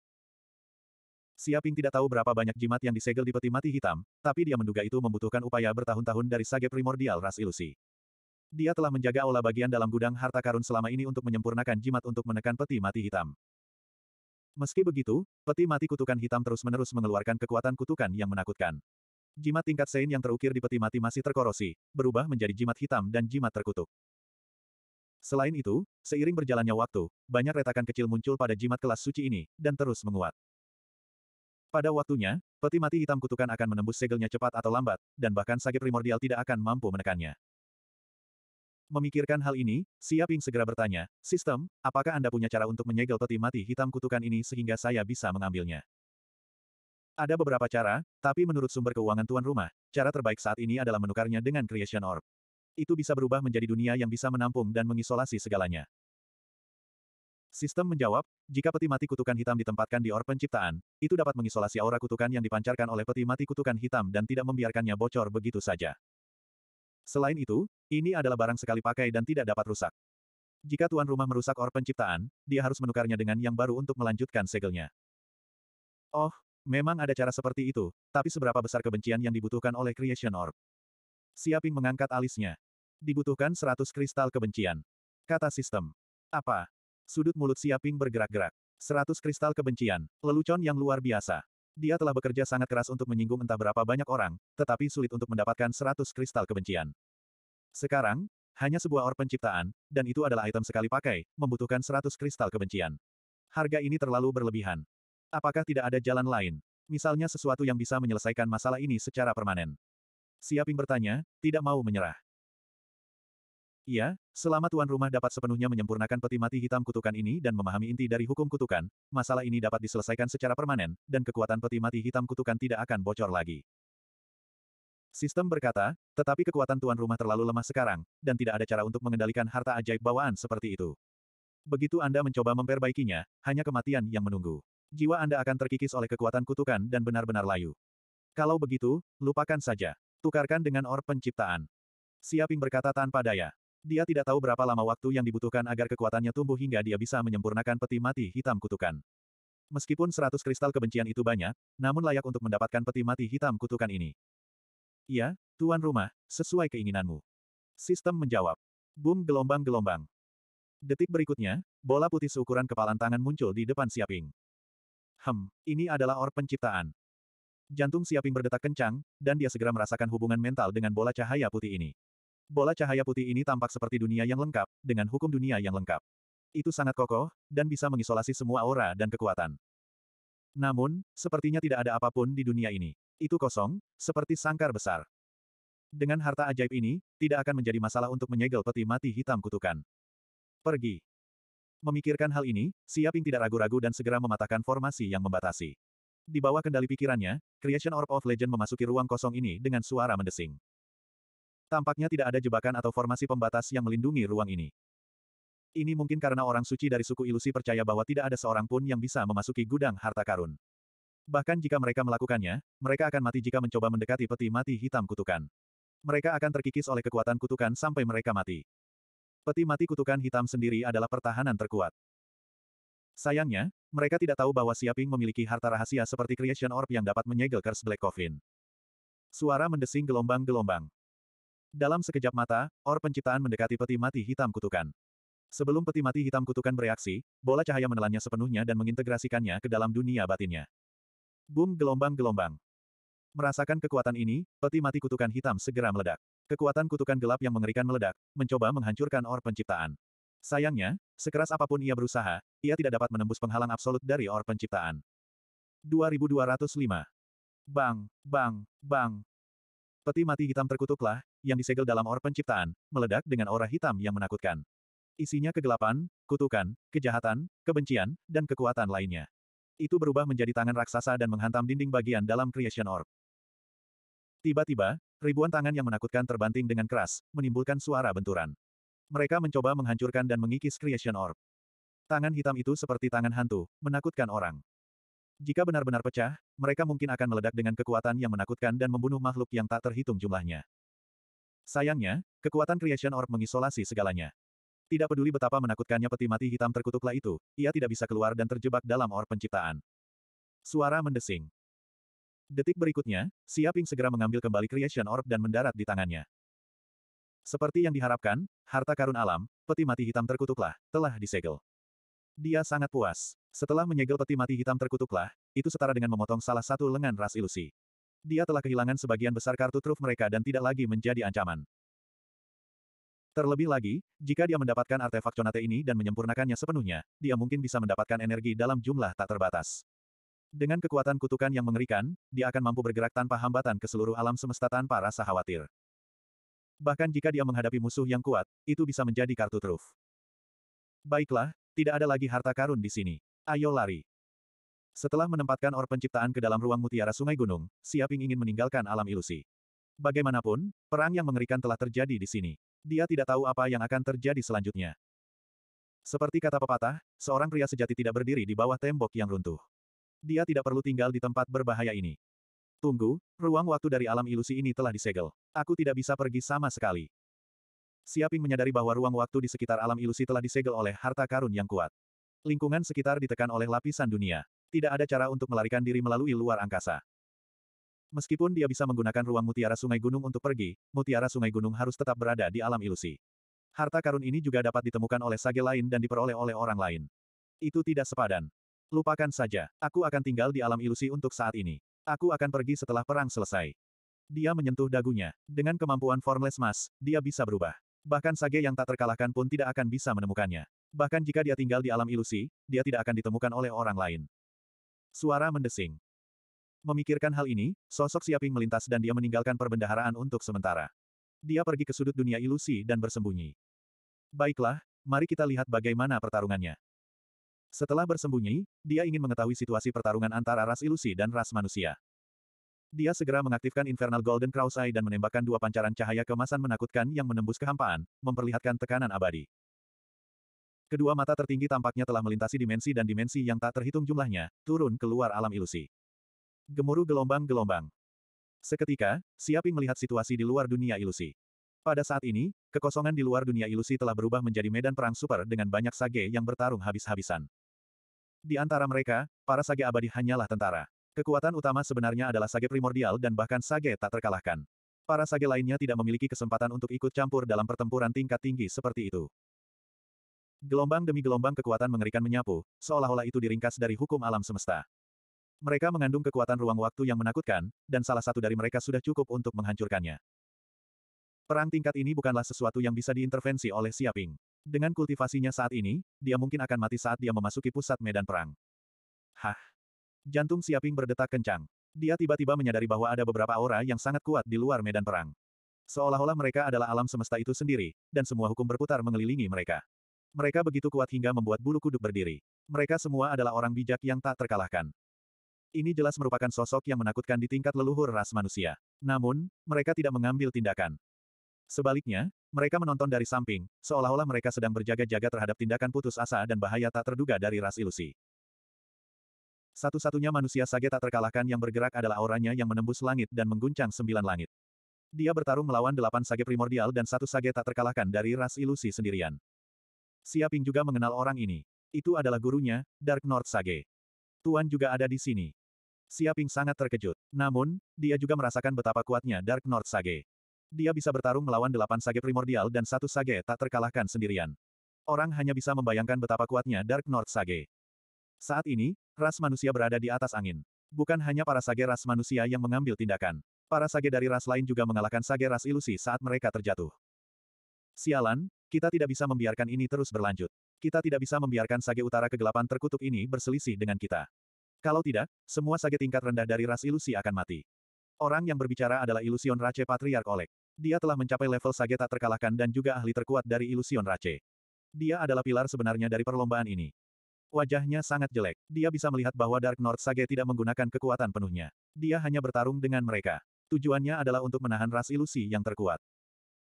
Siaping tidak tahu berapa banyak jimat yang disegel di peti mati hitam, tapi dia menduga itu membutuhkan upaya bertahun-tahun dari sage primordial ras ilusi. Dia telah menjaga aula bagian dalam gudang harta karun selama ini untuk menyempurnakan jimat untuk menekan peti mati hitam. Meski begitu, peti mati kutukan hitam terus-menerus mengeluarkan kekuatan kutukan yang menakutkan. Jimat tingkat Sein yang terukir di peti mati masih terkorosi, berubah menjadi jimat hitam dan jimat terkutuk. Selain itu, seiring berjalannya waktu, banyak retakan kecil muncul pada jimat kelas suci ini, dan terus menguat. Pada waktunya, peti mati hitam kutukan akan menembus segelnya cepat atau lambat, dan bahkan sage primordial tidak akan mampu menekannya. Memikirkan hal ini, Siaping segera bertanya, Sistem, apakah Anda punya cara untuk menyegel peti mati hitam kutukan ini sehingga saya bisa mengambilnya? Ada beberapa cara, tapi menurut sumber keuangan tuan rumah, cara terbaik saat ini adalah menukarnya dengan Creation Orb. Itu bisa berubah menjadi dunia yang bisa menampung dan mengisolasi segalanya. Sistem menjawab, jika peti mati kutukan hitam ditempatkan di orb penciptaan, itu dapat mengisolasi aura kutukan yang dipancarkan oleh peti mati kutukan hitam dan tidak membiarkannya bocor begitu saja. Selain itu, ini adalah barang sekali pakai dan tidak dapat rusak. Jika tuan rumah merusak or penciptaan, dia harus menukarnya dengan yang baru untuk melanjutkan segelnya. Oh, memang ada cara seperti itu, tapi seberapa besar kebencian yang dibutuhkan oleh Creation Orb? Siaping mengangkat alisnya. Dibutuhkan 100 kristal kebencian. Kata sistem. Apa? Sudut mulut Siaping bergerak-gerak. Seratus kristal kebencian, lelucon yang luar biasa. Dia telah bekerja sangat keras untuk menyinggung entah berapa banyak orang, tetapi sulit untuk mendapatkan seratus kristal kebencian. Sekarang, hanya sebuah or penciptaan, dan itu adalah item sekali pakai, membutuhkan seratus kristal kebencian. Harga ini terlalu berlebihan. Apakah tidak ada jalan lain? Misalnya sesuatu yang bisa menyelesaikan masalah ini secara permanen. Siaping bertanya, tidak mau menyerah. Iya, selama tuan rumah dapat sepenuhnya menyempurnakan peti mati hitam kutukan ini dan memahami inti dari hukum kutukan, masalah ini dapat diselesaikan secara permanen, dan kekuatan peti mati hitam kutukan tidak akan bocor lagi. Sistem berkata, tetapi kekuatan tuan rumah terlalu lemah sekarang, dan tidak ada cara untuk mengendalikan harta ajaib bawaan seperti itu. Begitu Anda mencoba memperbaikinya, hanya kematian yang menunggu. Jiwa Anda akan terkikis oleh kekuatan kutukan dan benar-benar layu. Kalau begitu, lupakan saja. Tukarkan dengan or penciptaan. Siaping berkata tanpa daya. Dia tidak tahu berapa lama waktu yang dibutuhkan agar kekuatannya tumbuh hingga dia bisa menyempurnakan peti mati hitam kutukan. Meskipun seratus kristal kebencian itu banyak, namun layak untuk mendapatkan peti mati hitam kutukan ini. Iya, tuan rumah, sesuai keinginanmu. Sistem menjawab. Boom gelombang-gelombang. Detik berikutnya, bola putih seukuran kepalan tangan muncul di depan Siaping. Hem, ini adalah or penciptaan. Jantung Siaping berdetak kencang, dan dia segera merasakan hubungan mental dengan bola cahaya putih ini. Bola cahaya putih ini tampak seperti dunia yang lengkap, dengan hukum dunia yang lengkap. Itu sangat kokoh, dan bisa mengisolasi semua aura dan kekuatan. Namun, sepertinya tidak ada apa pun di dunia ini. Itu kosong, seperti sangkar besar. Dengan harta ajaib ini, tidak akan menjadi masalah untuk menyegel peti mati hitam kutukan. Pergi. Memikirkan hal ini, Siaping tidak ragu-ragu dan segera mematahkan formasi yang membatasi. Di bawah kendali pikirannya, Creation Orb of Legend memasuki ruang kosong ini dengan suara mendesing. Tampaknya tidak ada jebakan atau formasi pembatas yang melindungi ruang ini. Ini mungkin karena orang suci dari suku ilusi percaya bahwa tidak ada seorang pun yang bisa memasuki gudang harta karun. Bahkan jika mereka melakukannya, mereka akan mati jika mencoba mendekati peti mati hitam kutukan. Mereka akan terkikis oleh kekuatan kutukan sampai mereka mati. Peti mati kutukan hitam sendiri adalah pertahanan terkuat. Sayangnya, mereka tidak tahu bahwa Siaping memiliki harta rahasia seperti Creation Orb yang dapat menyegel Curse Black Coffin. Suara mendesing gelombang-gelombang. Dalam sekejap mata, or penciptaan mendekati peti mati hitam kutukan. Sebelum peti mati hitam kutukan bereaksi, bola cahaya menelannya sepenuhnya dan mengintegrasikannya ke dalam dunia batinnya. Boom gelombang-gelombang. Merasakan kekuatan ini, peti mati kutukan hitam segera meledak. Kekuatan kutukan gelap yang mengerikan meledak, mencoba menghancurkan or penciptaan. Sayangnya, sekeras apa pun ia berusaha, ia tidak dapat menembus penghalang absolut dari or penciptaan. 2205. Bang, bang, bang. Peti mati hitam terkutuklah, yang disegel dalam or penciptaan, meledak dengan aura hitam yang menakutkan. Isinya kegelapan, kutukan, kejahatan, kebencian, dan kekuatan lainnya. Itu berubah menjadi tangan raksasa dan menghantam dinding bagian dalam Creation Orb. Tiba-tiba, ribuan tangan yang menakutkan terbanting dengan keras, menimbulkan suara benturan. Mereka mencoba menghancurkan dan mengikis Creation Orb. Tangan hitam itu seperti tangan hantu, menakutkan orang. Jika benar-benar pecah, mereka mungkin akan meledak dengan kekuatan yang menakutkan dan membunuh makhluk yang tak terhitung jumlahnya. Sayangnya, kekuatan Creation Orb mengisolasi segalanya. Tidak peduli betapa menakutkannya peti mati hitam terkutuklah itu, ia tidak bisa keluar dan terjebak dalam Orb penciptaan. Suara mendesing. Detik berikutnya, Siaping segera mengambil kembali Creation Orb dan mendarat di tangannya. Seperti yang diharapkan, harta karun alam, peti mati hitam terkutuklah, telah disegel. Dia sangat puas. Setelah menyegel peti mati hitam terkutuklah, itu setara dengan memotong salah satu lengan ras ilusi. Dia telah kehilangan sebagian besar kartu truf mereka dan tidak lagi menjadi ancaman. Terlebih lagi, jika dia mendapatkan artefak Conate ini dan menyempurnakannya sepenuhnya, dia mungkin bisa mendapatkan energi dalam jumlah tak terbatas. Dengan kekuatan kutukan yang mengerikan, dia akan mampu bergerak tanpa hambatan ke seluruh alam semesta tanpa rasa khawatir. Bahkan jika dia menghadapi musuh yang kuat, itu bisa menjadi kartu truf. Baiklah, tidak ada lagi harta karun di sini. Ayo lari. Setelah menempatkan or penciptaan ke dalam ruang mutiara sungai gunung, Siaping ingin meninggalkan alam ilusi. Bagaimanapun, perang yang mengerikan telah terjadi di sini. Dia tidak tahu apa yang akan terjadi selanjutnya. Seperti kata pepatah, seorang pria sejati tidak berdiri di bawah tembok yang runtuh. Dia tidak perlu tinggal di tempat berbahaya ini. Tunggu, ruang waktu dari alam ilusi ini telah disegel. Aku tidak bisa pergi sama sekali. Siaping menyadari bahwa ruang waktu di sekitar alam ilusi telah disegel oleh harta karun yang kuat. Lingkungan sekitar ditekan oleh lapisan dunia. Tidak ada cara untuk melarikan diri melalui luar angkasa. Meskipun dia bisa menggunakan ruang mutiara sungai gunung untuk pergi, mutiara sungai gunung harus tetap berada di alam ilusi. Harta karun ini juga dapat ditemukan oleh sage lain dan diperoleh oleh orang lain. Itu tidak sepadan. Lupakan saja, aku akan tinggal di alam ilusi untuk saat ini. Aku akan pergi setelah perang selesai. Dia menyentuh dagunya. Dengan kemampuan Formless Mass, dia bisa berubah. Bahkan Sage yang tak terkalahkan pun tidak akan bisa menemukannya. Bahkan jika dia tinggal di alam ilusi, dia tidak akan ditemukan oleh orang lain. Suara mendesing. Memikirkan hal ini, sosok Siaping melintas dan dia meninggalkan perbendaharaan untuk sementara. Dia pergi ke sudut dunia ilusi dan bersembunyi. Baiklah, mari kita lihat bagaimana pertarungannya. Setelah bersembunyi, dia ingin mengetahui situasi pertarungan antara ras ilusi dan ras manusia. Dia segera mengaktifkan Infernal Golden Eye dan menembakkan dua pancaran cahaya kemasan menakutkan yang menembus kehampaan, memperlihatkan tekanan abadi. Kedua mata tertinggi tampaknya telah melintasi dimensi dan dimensi yang tak terhitung jumlahnya, turun keluar alam ilusi. Gemuruh gelombang-gelombang. Seketika, Siaping melihat situasi di luar dunia ilusi. Pada saat ini, kekosongan di luar dunia ilusi telah berubah menjadi medan perang super dengan banyak sage yang bertarung habis-habisan. Di antara mereka, para sage abadi hanyalah tentara. Kekuatan utama sebenarnya adalah sage primordial dan bahkan sage tak terkalahkan. Para sage lainnya tidak memiliki kesempatan untuk ikut campur dalam pertempuran tingkat tinggi seperti itu. Gelombang demi gelombang kekuatan mengerikan menyapu, seolah-olah itu diringkas dari hukum alam semesta. Mereka mengandung kekuatan ruang waktu yang menakutkan, dan salah satu dari mereka sudah cukup untuk menghancurkannya. Perang tingkat ini bukanlah sesuatu yang bisa diintervensi oleh Siaping. Dengan kultivasinya saat ini, dia mungkin akan mati saat dia memasuki pusat medan perang. Hah? Jantung Siaping berdetak kencang. Dia tiba-tiba menyadari bahwa ada beberapa aura yang sangat kuat di luar medan perang. Seolah-olah mereka adalah alam semesta itu sendiri, dan semua hukum berputar mengelilingi mereka. Mereka begitu kuat hingga membuat bulu kuduk berdiri. Mereka semua adalah orang bijak yang tak terkalahkan. Ini jelas merupakan sosok yang menakutkan di tingkat leluhur ras manusia. Namun, mereka tidak mengambil tindakan. Sebaliknya, mereka menonton dari samping, seolah-olah mereka sedang berjaga-jaga terhadap tindakan putus asa dan bahaya tak terduga dari ras ilusi. Satu-satunya manusia sage tak terkalahkan yang bergerak adalah auranya yang menembus langit dan mengguncang sembilan langit. Dia bertarung melawan delapan sage primordial dan satu sage tak terkalahkan dari ras ilusi sendirian. Siaping juga mengenal orang ini. Itu adalah gurunya, Dark North Sage. Tuan juga ada di sini. Siaping sangat terkejut. Namun, dia juga merasakan betapa kuatnya Dark North Sage. Dia bisa bertarung melawan delapan sage primordial dan satu sage tak terkalahkan sendirian. Orang hanya bisa membayangkan betapa kuatnya Dark North Sage. Saat ini, ras manusia berada di atas angin. Bukan hanya para sage ras manusia yang mengambil tindakan. Para sage dari ras lain juga mengalahkan sage ras ilusi saat mereka terjatuh. Sialan, kita tidak bisa membiarkan ini terus berlanjut. Kita tidak bisa membiarkan sage utara kegelapan terkutuk ini berselisih dengan kita. Kalau tidak, semua sage tingkat rendah dari ras ilusi akan mati. Orang yang berbicara adalah Ilusion Rache Patriark Olek. Dia telah mencapai level sage tak terkalahkan dan juga ahli terkuat dari Ilusion Rache. Dia adalah pilar sebenarnya dari perlombaan ini. Wajahnya sangat jelek. Dia bisa melihat bahwa Dark North Sage tidak menggunakan kekuatan penuhnya. Dia hanya bertarung dengan mereka. Tujuannya adalah untuk menahan ras ilusi yang terkuat.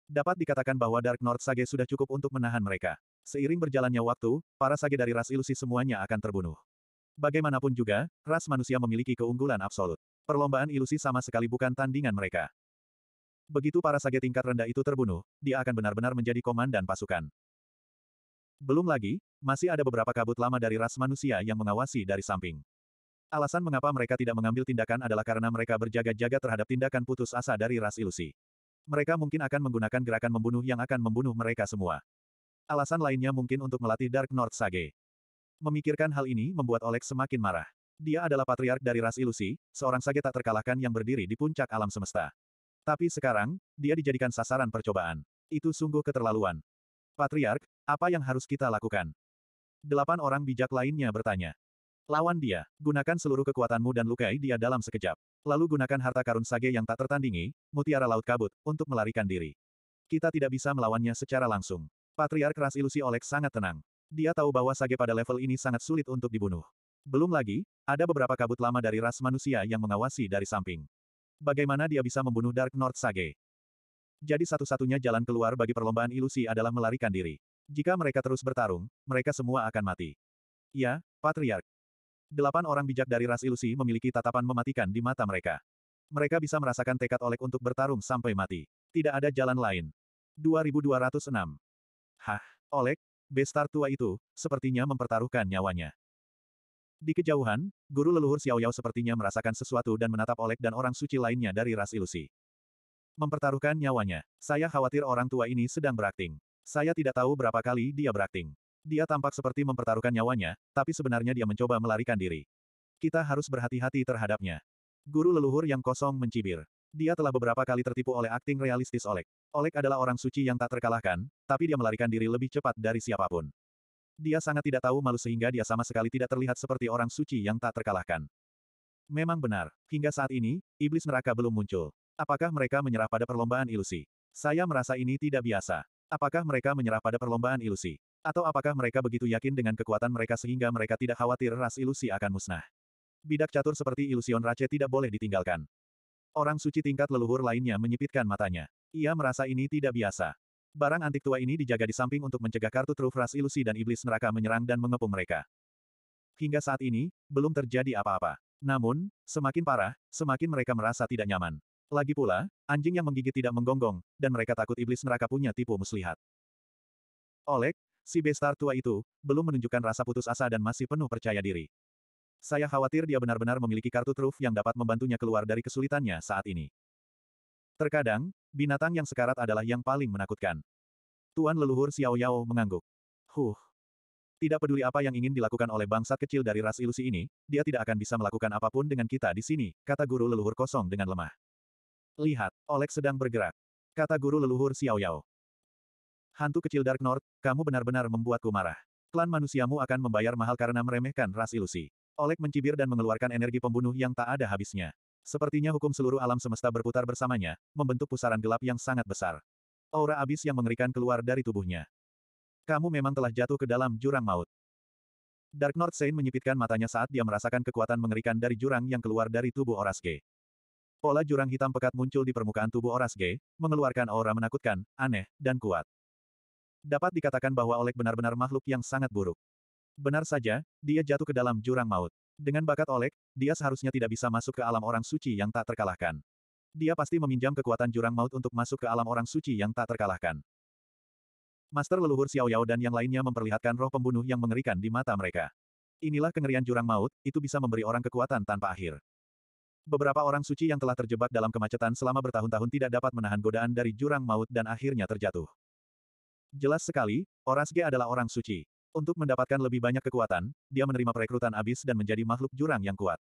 Dapat dikatakan bahwa Dark North Sage sudah cukup untuk menahan mereka. Seiring berjalannya waktu, para sage dari ras ilusi semuanya akan terbunuh. Bagaimanapun juga, ras manusia memiliki keunggulan absolut. Perlombaan ilusi sama sekali bukan tandingan mereka. Begitu para sage tingkat rendah itu terbunuh, dia akan benar-benar menjadi komandan pasukan. Belum lagi, masih ada beberapa kabut lama dari ras manusia yang mengawasi dari samping. Alasan mengapa mereka tidak mengambil tindakan adalah karena mereka berjaga-jaga terhadap tindakan putus asa dari ras ilusi. Mereka mungkin akan menggunakan gerakan membunuh yang akan membunuh mereka semua. Alasan lainnya mungkin untuk melatih Dark North Sage. Memikirkan hal ini membuat Oleg semakin marah. Dia adalah patriark dari ras ilusi, seorang sage tak terkalahkan yang berdiri di puncak alam semesta. Tapi sekarang, dia dijadikan sasaran percobaan. Itu sungguh keterlaluan. Patriark, apa yang harus kita lakukan? Delapan orang bijak lainnya bertanya. Lawan dia, gunakan seluruh kekuatanmu dan lukai dia dalam sekejap. Lalu gunakan harta karun sage yang tak tertandingi, mutiara laut kabut, untuk melarikan diri. Kita tidak bisa melawannya secara langsung. Patriark ras ilusi Olek sangat tenang. Dia tahu bahwa sage pada level ini sangat sulit untuk dibunuh. Belum lagi, ada beberapa kabut lama dari ras manusia yang mengawasi dari samping. Bagaimana dia bisa membunuh Dark North Sage? Jadi satu-satunya jalan keluar bagi perlombaan ilusi adalah melarikan diri. Jika mereka terus bertarung, mereka semua akan mati. Ya, Patriark. Delapan orang bijak dari ras ilusi memiliki tatapan mematikan di mata mereka. Mereka bisa merasakan tekad Olek untuk bertarung sampai mati. Tidak ada jalan lain. 2206. Hah, Olek, bestar tua itu, sepertinya mempertaruhkan nyawanya. Di kejauhan, guru leluhur Xiao Yao sepertinya merasakan sesuatu dan menatap Olek dan orang suci lainnya dari ras ilusi. Mempertaruhkan nyawanya. Saya khawatir orang tua ini sedang berakting. Saya tidak tahu berapa kali dia berakting. Dia tampak seperti mempertaruhkan nyawanya, tapi sebenarnya dia mencoba melarikan diri. Kita harus berhati-hati terhadapnya. Guru leluhur yang kosong mencibir. Dia telah beberapa kali tertipu oleh akting realistis Olek. Olek adalah orang suci yang tak terkalahkan, tapi dia melarikan diri lebih cepat dari siapa pun. Dia sangat tidak tahu malu sehingga dia sama sekali tidak terlihat seperti orang suci yang tak terkalahkan. Memang benar, hingga saat ini, iblis neraka belum muncul. Apakah mereka menyerah pada perlombaan ilusi? Saya merasa ini tidak biasa. Apakah mereka menyerah pada perlombaan ilusi? Atau apakah mereka begitu yakin dengan kekuatan mereka sehingga mereka tidak khawatir ras ilusi akan musnah? Bidak catur seperti ilusion Rache tidak boleh ditinggalkan. Orang suci tingkat leluhur lainnya menyipitkan matanya. Ia merasa ini tidak biasa. Barang antik tua ini dijaga di samping untuk mencegah kartu truf ras ilusi dan iblis neraka menyerang dan mengepung mereka. Hingga saat ini, belum terjadi apa-apa. Namun, semakin parah, semakin mereka merasa tidak nyaman. Lagi pula, anjing yang menggigit tidak menggonggong, dan mereka takut iblis neraka punya tipu muslihat. Olek, Si bestar tua itu, belum menunjukkan rasa putus asa dan masih penuh percaya diri. Saya khawatir dia benar-benar memiliki kartu truf yang dapat membantunya keluar dari kesulitannya saat ini. Terkadang, binatang yang sekarat adalah yang paling menakutkan. Tuan leluhur Xiao Yao mengangguk. Huh. Tidak peduli apa yang ingin dilakukan oleh bangsat kecil dari ras ilusi ini, dia tidak akan bisa melakukan apa pun dengan kita di sini, kata guru leluhur kosong dengan lemah. Lihat, Olek sedang bergerak. Kata guru leluhur Xiao Yao. Hantu kecil Dark North, kamu benar-benar membuatku marah. Klan manusiamu akan membayar mahal karena meremehkan ras ilusi. Olek mencibir dan mengeluarkan energi pembunuh yang tak ada habisnya. Sepertinya hukum seluruh alam semesta berputar bersamanya, membentuk pusaran gelap yang sangat besar. Aura abis yang mengerikan keluar dari tubuhnya. Kamu memang telah jatuh ke dalam jurang maut. Dark North Saint menyipitkan matanya saat dia merasakan kekuatan mengerikan dari jurang yang keluar dari tubuh Orasge. Pola jurang hitam pekat muncul di permukaan tubuh Orasge, mengeluarkan aura menakutkan, aneh, dan kuat. Dapat dikatakan bahwa Olek benar-benar makhluk yang sangat buruk. Benar saja, dia jatuh ke dalam jurang maut. Dengan bakat Olek, dia seharusnya tidak bisa masuk ke alam orang suci yang tak terkalahkan. Dia pasti meminjam kekuatan jurang maut untuk masuk ke alam orang suci yang tak terkalahkan. Master leluhur Xiao Yao dan yang lainnya memperlihatkan roh pembunuh yang mengerikan di mata mereka. Inilah kengerian jurang maut, itu bisa memberi orang kekuatan tanpa akhir. Beberapa orang suci yang telah terjebak dalam kemacetan selama bertahun-tahun tidak dapat menahan godaan dari jurang maut dan akhirnya terjatuh. Jelas sekali, Orasge adalah orang suci. Untuk mendapatkan lebih banyak kekuatan, dia menerima perekrutan abis dan menjadi makhluk jurang yang kuat.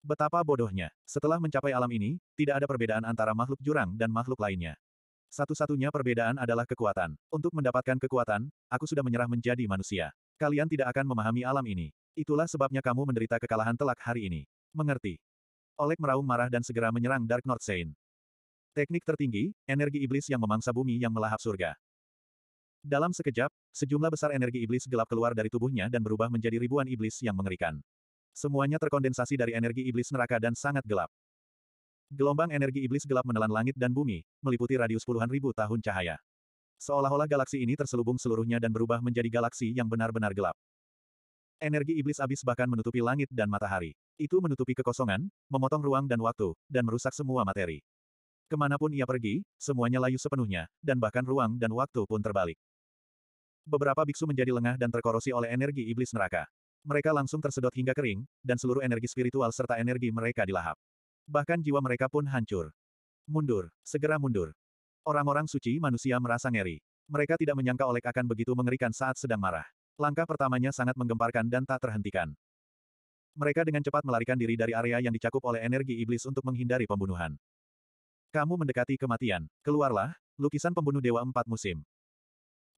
Betapa bodohnya, setelah mencapai alam ini, tidak ada perbedaan antara makhluk jurang dan makhluk lainnya. Satu-satunya perbedaan adalah kekuatan. Untuk mendapatkan kekuatan, aku sudah menyerah menjadi manusia. Kalian tidak akan memahami alam ini. Itulah sebabnya kamu menderita kekalahan telak hari ini. Mengerti? Olek meraung marah dan segera menyerang Dark North Saint. Teknik tertinggi, energi iblis yang memangsa bumi yang melahap surga. Dalam sekejap, sejumlah besar energi iblis gelap keluar dari tubuhnya dan berubah menjadi ribuan iblis yang mengerikan. Semuanya terkondensasi dari energi iblis neraka dan sangat gelap. Gelombang energi iblis gelap menelan langit dan bumi, meliputi radius puluhan ribu tahun cahaya. Seolah-olah galaksi ini terselubung seluruhnya dan berubah menjadi galaksi yang benar-benar gelap. Energi iblis abis bahkan menutupi langit dan matahari. Itu menutupi kekosongan, memotong ruang dan waktu, dan merusak semua materi. Ke mana pun ia pergi, semuanya layu sepenuhnya, dan bahkan ruang dan waktu pun terbalik. Beberapa biksu menjadi lengah dan terkorosi oleh energi iblis neraka. Mereka langsung tersedot hingga kering, dan seluruh energi spiritual serta energi mereka dilahap. Bahkan jiwa mereka pun hancur. Mundur, segera mundur. Orang-orang suci manusia merasa ngeri. Mereka tidak menyangka Olek akan begitu mengerikan saat sedang marah. Langkah pertamanya sangat menggemparkan dan tak terhentikan. Mereka dengan cepat melarikan diri dari area yang dicakup oleh energi iblis untuk menghindari pembunuhan. Kamu mendekati kematian. Keluarlah, lukisan pembunuh dewa empat musim.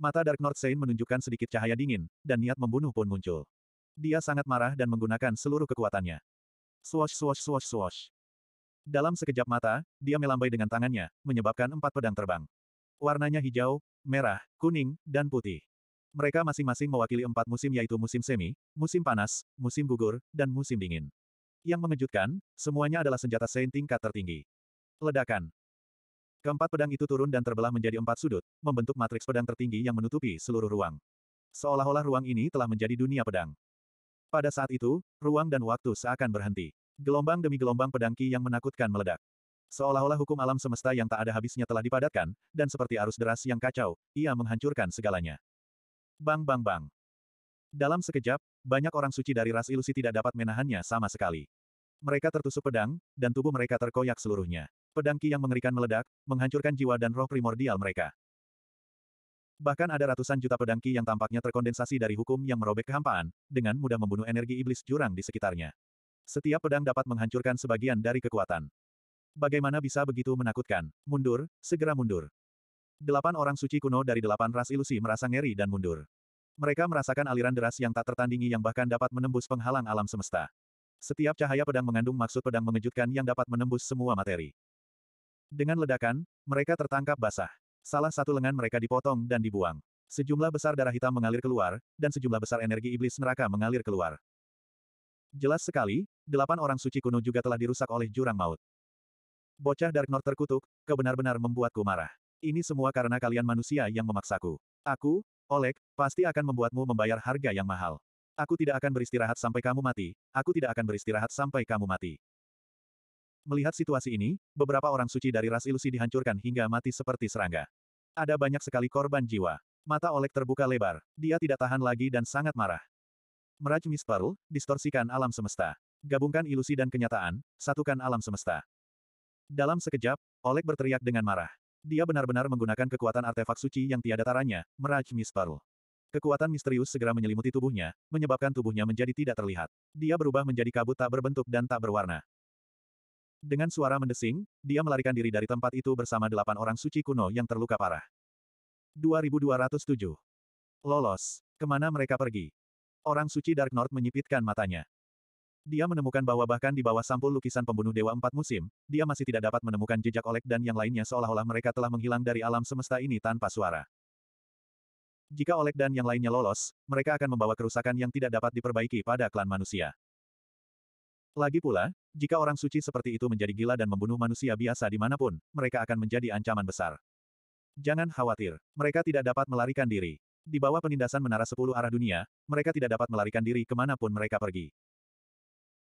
Mata Dark North Saint menunjukkan sedikit cahaya dingin, dan niat membunuh pun muncul. Dia sangat marah dan menggunakan seluruh kekuatannya. Swash swash swash swash. Dalam sekejap mata, dia melambai dengan tangannya, menyebabkan empat pedang terbang. Warnanya hijau, merah, kuning, dan putih. Mereka masing-masing mewakili empat musim yaitu musim semi, musim panas, musim gugur, dan musim dingin. Yang mengejutkan, semuanya adalah senjata Saint tingkat tertinggi. Ledakan. Keempat pedang itu turun dan terbelah menjadi empat sudut, membentuk matriks pedang tertinggi yang menutupi seluruh ruang. Seolah-olah ruang ini telah menjadi dunia pedang. Pada saat itu, ruang dan waktu seakan berhenti. Gelombang demi gelombang pedang ki yang menakutkan meledak. Seolah-olah hukum alam semesta yang tak ada habisnya telah dipadatkan, dan seperti arus deras yang kacau, ia menghancurkan segalanya. Bang bang bang. Dalam sekejap, banyak orang suci dari ras ilusi tidak dapat menahannya sama sekali. Mereka tertusuk pedang, dan tubuh mereka terkoyak seluruhnya. Pedang Ki yang mengerikan meledak, menghancurkan jiwa dan roh primordial mereka. Bahkan ada ratusan juta pedang ki yang tampaknya terkondensasi dari hukum yang merobek kehampaan, dengan mudah membunuh energi iblis jurang di sekitarnya. Setiap pedang dapat menghancurkan sebagian dari kekuatan. Bagaimana bisa begitu menakutkan? Mundur, segera mundur. Delapan orang suci kuno dari delapan ras ilusi merasa ngeri dan mundur. Mereka merasakan aliran deras yang tak tertandingi yang bahkan dapat menembus penghalang alam semesta. Setiap cahaya pedang mengandung maksud pedang mengejutkan yang dapat menembus semua materi. Dengan ledakan, mereka tertangkap basah. Salah satu lengan mereka dipotong dan dibuang. Sejumlah besar darah hitam mengalir keluar, dan sejumlah besar energi iblis neraka mengalir keluar. Jelas sekali, delapan orang suci kuno juga telah dirusak oleh jurang maut. Bocah Dark North terkutuk, kau benar-benar membuatku marah. Ini semua karena kalian manusia yang memaksaku. Aku, Oleg, pasti akan membuatmu membayar harga yang mahal. Aku tidak akan beristirahat sampai kamu mati, aku tidak akan beristirahat sampai kamu mati. Melihat situasi ini, beberapa orang suci dari ras ilusi dihancurkan hingga mati seperti serangga. Ada banyak sekali korban jiwa. Mata Oleg terbuka lebar. Dia tidak tahan lagi dan sangat marah. Meraj Miss Pearl, distorsikan alam semesta. Gabungkan ilusi dan kenyataan, satukan alam semesta. Dalam sekejap, Oleg berteriak dengan marah. Dia benar-benar menggunakan kekuatan artefak suci yang tiada taranya, Meraj Miss Pearl. Kekuatan misterius segera menyelimuti tubuhnya, menyebabkan tubuhnya menjadi tidak terlihat. Dia berubah menjadi kabut tak berbentuk dan tak berwarna. Dengan suara mendesing, dia melarikan diri dari tempat itu bersama delapan orang suci kuno yang terluka parah. 2207. Lolos. Ke mana mereka pergi? Orang suci Dark North menyipitkan matanya. Dia menemukan bahwa bahkan di bawah sampul lukisan pembunuh Dewa Empat Musim, dia masih tidak dapat menemukan jejak Olek dan yang lainnya seolah-olah mereka telah menghilang dari alam semesta ini tanpa suara. Jika Olek dan yang lainnya lolos, mereka akan membawa kerusakan yang tidak dapat diperbaiki pada klan manusia. Lagi pula, jika orang suci seperti itu menjadi gila dan membunuh manusia biasa di mana pun, mereka akan menjadi ancaman besar. Jangan khawatir, mereka tidak dapat melarikan diri. Di bawah penindasan menara sepuluh arah dunia, mereka tidak dapat melarikan diri ke mana pun mereka pergi.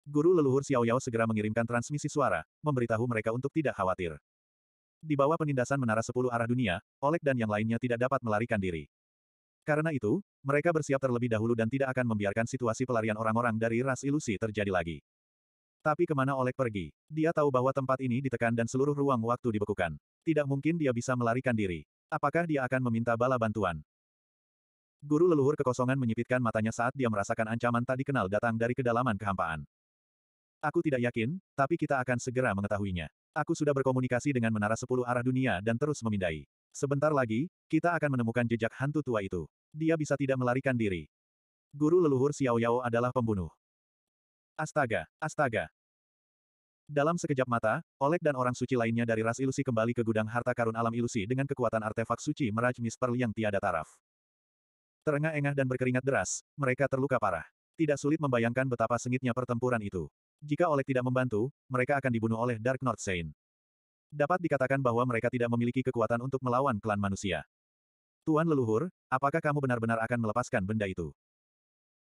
Guru leluhur Xiao Yao segera mengirimkan transmisi suara, memberitahu mereka untuk tidak khawatir. Di bawah penindasan menara sepuluh arah dunia, Olek dan yang lainnya tidak dapat melarikan diri. Karena itu, mereka bersiap terlebih dahulu dan tidak akan membiarkan situasi pelarian orang-orang dari ras ilusi terjadi lagi. Tapi ke mana Olek pergi? Dia tahu bahwa tempat ini ditekan dan seluruh ruang waktu dibekukan. Tidak mungkin dia bisa melarikan diri. Apakah dia akan meminta bala bantuan? Guru leluhur kekosongan menyipitkan matanya saat dia merasakan ancaman tak dikenal datang dari kedalaman kehampaan. Aku tidak yakin, tapi kita akan segera mengetahuinya. Aku sudah berkomunikasi dengan menara sepuluh arah dunia dan terus memindai. Sebentar lagi, kita akan menemukan jejak hantu tua itu. Dia bisa tidak melarikan diri. Guru leluhur Xiao Yao adalah pembunuh. Astaga, astaga. Dalam sekejap mata, Oleg dan orang suci lainnya dari ras ilusi kembali ke gudang harta karun alam ilusi dengan kekuatan artefak suci Meraj Misperl yang tiada taraf. Terengah-engah dan berkeringat deras, mereka terluka parah. Tidak sulit membayangkan betapa sengitnya pertempuran itu. Jika Oleg tidak membantu, mereka akan dibunuh oleh Dark North Saint. Dapat dikatakan bahwa mereka tidak memiliki kekuatan untuk melawan klan manusia. Tuan leluhur, apakah kamu benar-benar akan melepaskan benda itu?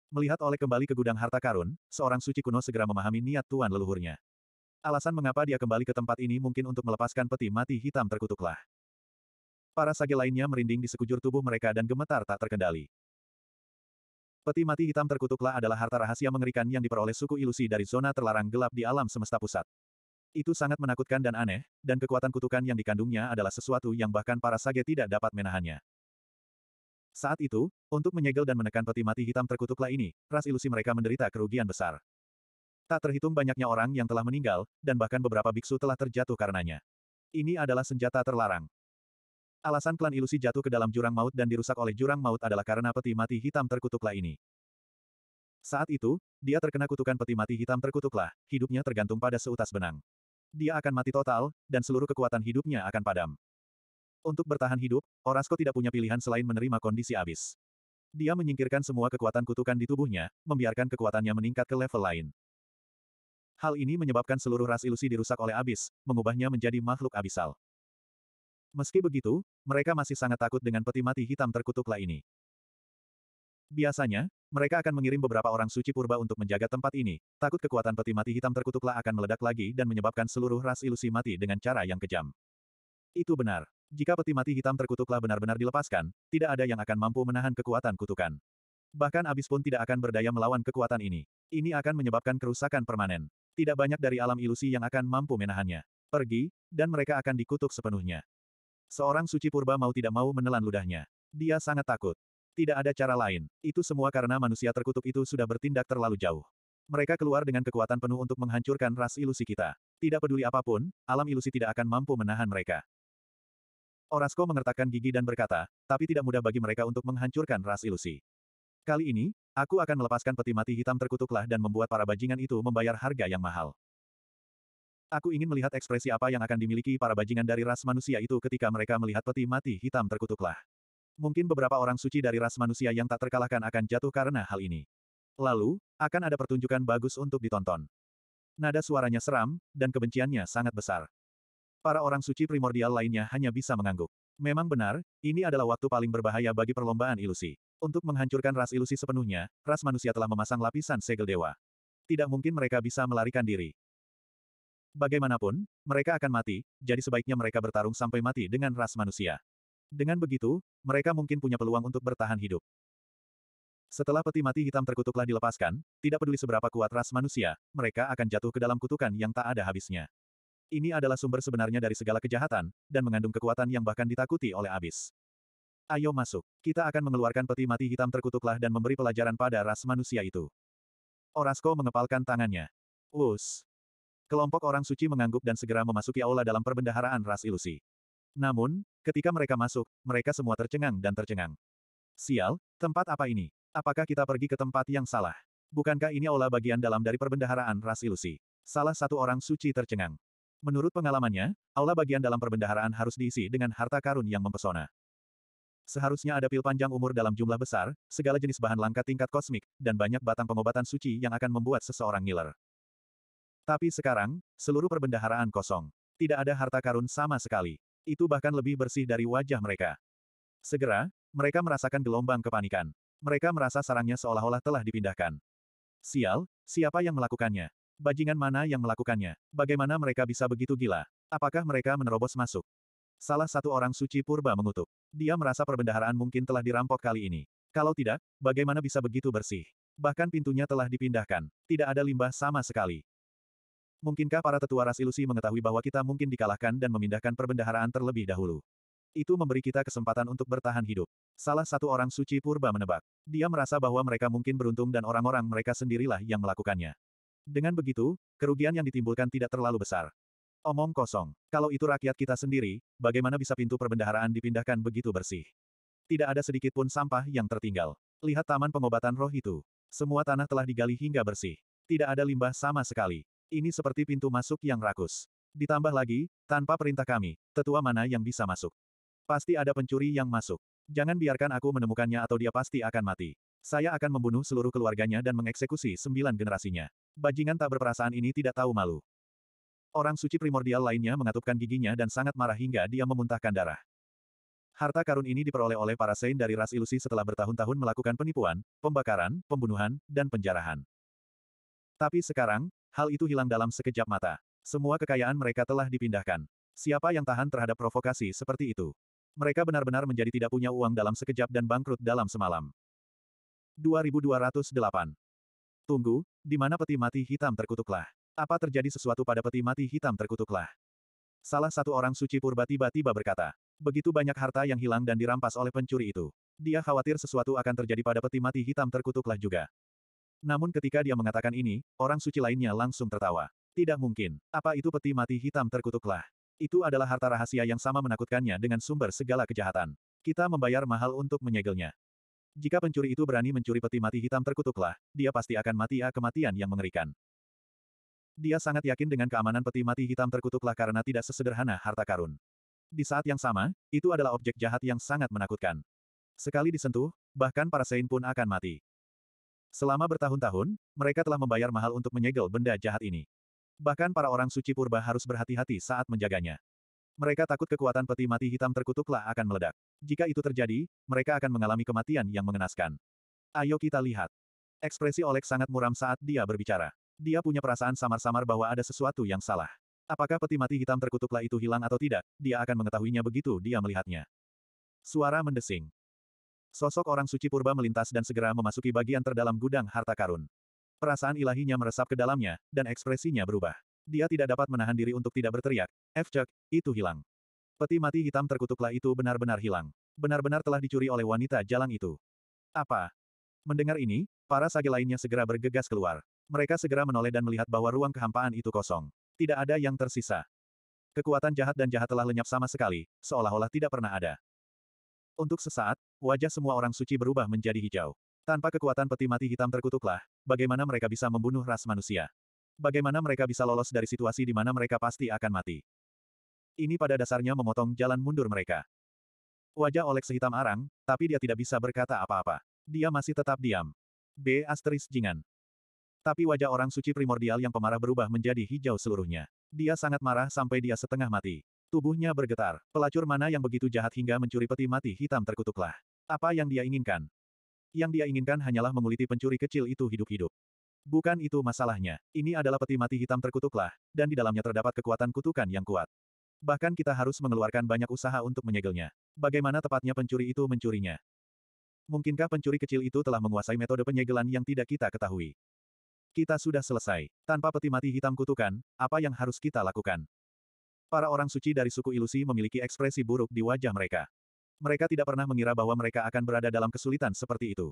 Melihat Oleg kembali ke gudang harta karun, seorang suci kuno segera memahami niat tuan leluhurnya. Alasan mengapa dia kembali ke tempat ini mungkin untuk melepaskan peti mati hitam terkutuklah. Para sage lainnya merinding di sekujur tubuh mereka dan gemetar tak terkendali. Peti mati hitam terkutuklah adalah harta rahasia mengerikan yang diperoleh suku ilusi dari zona terlarang gelap di alam semesta pusat. Itu sangat menakutkan dan aneh, dan kekuatan kutukan yang dikandungnya adalah sesuatu yang bahkan para sage tidak dapat menahannya. Saat itu, untuk menyegel dan menekan peti mati hitam terkutuklah ini, ras ilusi mereka menderita kerugian besar. Tak terhitung banyaknya orang yang telah meninggal, dan bahkan beberapa biksu telah terjatuh karenanya. Ini adalah senjata terlarang. Alasan klan ilusi jatuh ke dalam jurang maut dan dirusak oleh jurang maut adalah karena peti mati hitam terkutuklah ini. Saat itu, dia terkena kutukan peti mati hitam terkutuklah, hidupnya tergantung pada seutas benang. Dia akan mati total, dan seluruh kekuatan hidupnya akan padam. Untuk bertahan hidup, Orasko tidak punya pilihan selain menerima kondisi abis. Dia menyingkirkan semua kekuatan kutukan di tubuhnya, membiarkan kekuatannya meningkat ke level lain. Hal ini menyebabkan seluruh ras ilusi dirusak oleh abis, mengubahnya menjadi makhluk abisal. Meski begitu, mereka masih sangat takut dengan peti mati hitam terkutuklah ini. Biasanya, mereka akan mengirim beberapa orang suci purba untuk menjaga tempat ini, takut kekuatan peti mati hitam terkutuklah akan meledak lagi dan menyebabkan seluruh ras ilusi mati dengan cara yang kejam. Itu benar. Jika peti mati hitam terkutuklah benar-benar dilepaskan, tidak ada yang akan mampu menahan kekuatan kutukan. Bahkan abis pun tidak akan berdaya melawan kekuatan ini. Ini akan menyebabkan kerusakan permanen. Tidak banyak dari alam ilusi yang akan mampu menahannya. Pergi, dan mereka akan dikutuk sepenuhnya. Seorang suci purba mau tidak mau menelan ludahnya. Dia sangat takut. Tidak ada cara lain. Itu semua karena manusia terkutuk itu sudah bertindak terlalu jauh. Mereka keluar dengan kekuatan penuh untuk menghancurkan ras ilusi kita. Tidak peduli apa pun, alam ilusi tidak akan mampu menahan mereka. Orasko mengertakkan gigi dan berkata, tapi tidak mudah bagi mereka untuk menghancurkan ras ilusi. Kali ini, aku akan melepaskan peti mati hitam terkutuklah dan membuat para bajingan itu membayar harga yang mahal. Aku ingin melihat ekspresi apa yang akan dimiliki para bajingan dari ras manusia itu ketika mereka melihat peti mati hitam terkutuklah. Mungkin beberapa orang suci dari ras manusia yang tak terkalahkan akan jatuh karena hal ini. Lalu, akan ada pertunjukan bagus untuk ditonton. Nada suaranya seram, dan kebenciannya sangat besar. Para orang suci primordial lainnya hanya bisa mengangguk. Memang benar, ini adalah waktu paling berbahaya bagi perlombaan ilusi. Untuk menghancurkan ras ilusi sepenuhnya, ras manusia telah memasang lapisan segel dewa. Tidak mungkin mereka bisa melarikan diri. Bagaimanapun, mereka akan mati, jadi sebaiknya mereka bertarung sampai mati dengan ras manusia. Dengan begitu, mereka mungkin punya peluang untuk bertahan hidup. Setelah peti mati hitam terkutuklah dilepaskan, tidak peduli seberapa kuat ras manusia, mereka akan jatuh ke dalam kutukan yang tak ada habisnya. Ini adalah sumber sebenarnya dari segala kejahatan, dan mengandung kekuatan yang bahkan ditakuti oleh abis. Ayo masuk. Kita akan mengeluarkan peti mati hitam terkutuklah dan memberi pelajaran pada ras manusia itu. Orasko mengepalkan tangannya. Us. Kelompok orang suci mengangguk dan segera memasuki aula dalam perbendaharaan ras ilusi. Namun, ketika mereka masuk, mereka semua tercengang dan tercengang. Sial, tempat apa ini? Apakah kita pergi ke tempat yang salah? Bukankah ini aula bagian dalam dari perbendaharaan ras ilusi? Salah satu orang suci tercengang. Menurut pengalamannya, aula bagian dalam perbendaharaan harus diisi dengan harta karun yang mempesona. Seharusnya ada pil panjang umur dalam jumlah besar, segala jenis bahan langka tingkat kosmik, dan banyak batang pengobatan suci yang akan membuat seseorang ngiler. Tapi sekarang, seluruh perbendaharaan kosong. Tidak ada harta karun sama sekali. Itu bahkan lebih bersih dari wajah mereka. Segera, mereka merasakan gelombang kepanikan. Mereka merasa sarangnya seolah-olah telah dipindahkan. Sial, siapa yang melakukannya? Bajingan mana yang melakukannya? Bagaimana mereka bisa begitu gila? Apakah mereka menerobos masuk? Salah satu orang suci purba mengutuk. Dia merasa perbendaharaan mungkin telah dirampok kali ini. Kalau tidak, bagaimana bisa begitu bersih? Bahkan pintunya telah dipindahkan. Tidak ada limbah sama sekali. Mungkinkah para tetua ras ilusi mengetahui bahwa kita mungkin dikalahkan dan memindahkan perbendaharaan terlebih dahulu? Itu memberi kita kesempatan untuk bertahan hidup. Salah satu orang suci purba menebak. Dia merasa bahwa mereka mungkin beruntung dan orang-orang mereka sendirilah yang melakukannya. Dengan begitu, kerugian yang ditimbulkan tidak terlalu besar. Omong kosong. Kalau itu rakyat kita sendiri, bagaimana bisa pintu perbendaharaan dipindahkan begitu bersih? Tidak ada sedikit pun sampah yang tertinggal. Lihat taman pengobatan roh itu. Semua tanah telah digali hingga bersih. Tidak ada limbah sama sekali. Ini seperti pintu masuk yang rakus. Ditambah lagi, tanpa perintah kami, tetua mana yang bisa masuk? Pasti ada pencuri yang masuk. Jangan biarkan aku menemukannya atau dia pasti akan mati. Saya akan membunuh seluruh keluarganya dan mengeksekusi sembilan generasinya. Bajingan tak berperasaan ini tidak tahu malu. Orang suci primordial lainnya mengatupkan giginya dan sangat marah hingga dia memuntahkan darah. Harta karun ini diperoleh oleh para Saint dari ras ilusi setelah bertahun-tahun melakukan penipuan, pembakaran, pembunuhan, dan penjarahan. Tapi sekarang, Hal itu hilang dalam sekejap mata. Semua kekayaan mereka telah dipindahkan. Siapa yang tahan terhadap provokasi seperti itu? Mereka benar-benar menjadi tidak punya uang dalam sekejap dan bangkrut dalam semalam. 2208. Tunggu, di mana peti mati hitam terkutuklah? Apa terjadi sesuatu pada peti mati hitam terkutuklah? Salah satu orang suci purba tiba-tiba berkata. Begitu banyak harta yang hilang dan dirampas oleh pencuri itu. Dia khawatir sesuatu akan terjadi pada peti mati hitam terkutuklah juga. Namun ketika dia mengatakan ini, orang suci lainnya langsung tertawa. Tidak mungkin. Apa itu peti mati hitam terkutuklah? Itu adalah harta rahasia yang sama menakutkannya dengan sumber segala kejahatan. Kita membayar mahal untuk menyegelnya. Jika pencuri itu berani mencuri peti mati hitam terkutuklah, dia pasti akan mati ya kematian yang mengerikan. Dia sangat yakin dengan keamanan peti mati hitam terkutuklah karena tidak sesederhana harta karun. Di saat yang sama, itu adalah objek jahat yang sangat menakutkan. Sekali disentuh, bahkan para Saint pun akan mati. Selama bertahun-tahun, mereka telah membayar mahal untuk menyegel benda jahat ini. Bahkan para orang suci purba harus berhati-hati saat menjaganya. Mereka takut kekuatan peti mati hitam terkutuklah akan meledak. Jika itu terjadi, mereka akan mengalami kematian yang mengenaskan. Ayo kita lihat. Ekspresi Oleg sangat muram saat dia berbicara. Dia punya perasaan samar-samar bahwa ada sesuatu yang salah. Apakah peti mati hitam terkutuklah itu hilang atau tidak, dia akan mengetahuinya begitu dia melihatnya. Suara mendesing. Sosok orang suci purba melintas dan segera memasuki bagian terdalam gudang harta karun. Perasaan ilahinya meresap ke dalamnya, dan ekspresinya berubah. Dia tidak dapat menahan diri untuk tidak berteriak, F-Cek, itu hilang. Peti mati hitam terkutuklah itu benar-benar hilang. Benar-benar telah dicuri oleh wanita jalang itu. Apa? Mendengar ini, para sage lainnya segera bergegas keluar. Mereka segera menoleh dan melihat bahwa ruang kehampaan itu kosong. Tidak ada yang tersisa. Kekuatan jahat dan jahat telah lenyap sama sekali, seolah-olah tidak pernah ada. Untuk sesaat, wajah semua orang suci berubah menjadi hijau. Tanpa kekuatan peti mati hitam terkutuklah, bagaimana mereka bisa membunuh ras manusia? Bagaimana mereka bisa lolos dari situasi di mana mereka pasti akan mati? Ini pada dasarnya memotong jalan mundur mereka. Wajah Olek sehitam arang, tapi dia tidak bisa berkata apa-apa. Dia masih tetap diam. B. Asteris Jingan. Tapi wajah orang suci primordial yang pemarah berubah menjadi hijau seluruhnya. Dia sangat marah sampai dia setengah mati. Tubuhnya bergetar. Pelacur mana yang begitu jahat hingga mencuri peti mati hitam terkutuklah. Apa yang dia inginkan? Yang dia inginkan hanyalah menguliti pencuri kecil itu hidup-hidup. Bukan itu masalahnya. Ini adalah peti mati hitam terkutuklah, dan di dalamnya terdapat kekuatan kutukan yang kuat. Bahkan kita harus mengeluarkan banyak usaha untuk menyegelnya. Bagaimana tepatnya pencuri itu mencurinya? Mungkinkah pencuri kecil itu telah menguasai metode penyegelan yang tidak kita ketahui? Kita sudah selesai. Tanpa peti mati hitam kutukan, apa yang harus kita lakukan? Para orang suci dari suku ilusi memiliki ekspresi buruk di wajah mereka. Mereka tidak pernah mengira bahwa mereka akan berada dalam kesulitan seperti itu.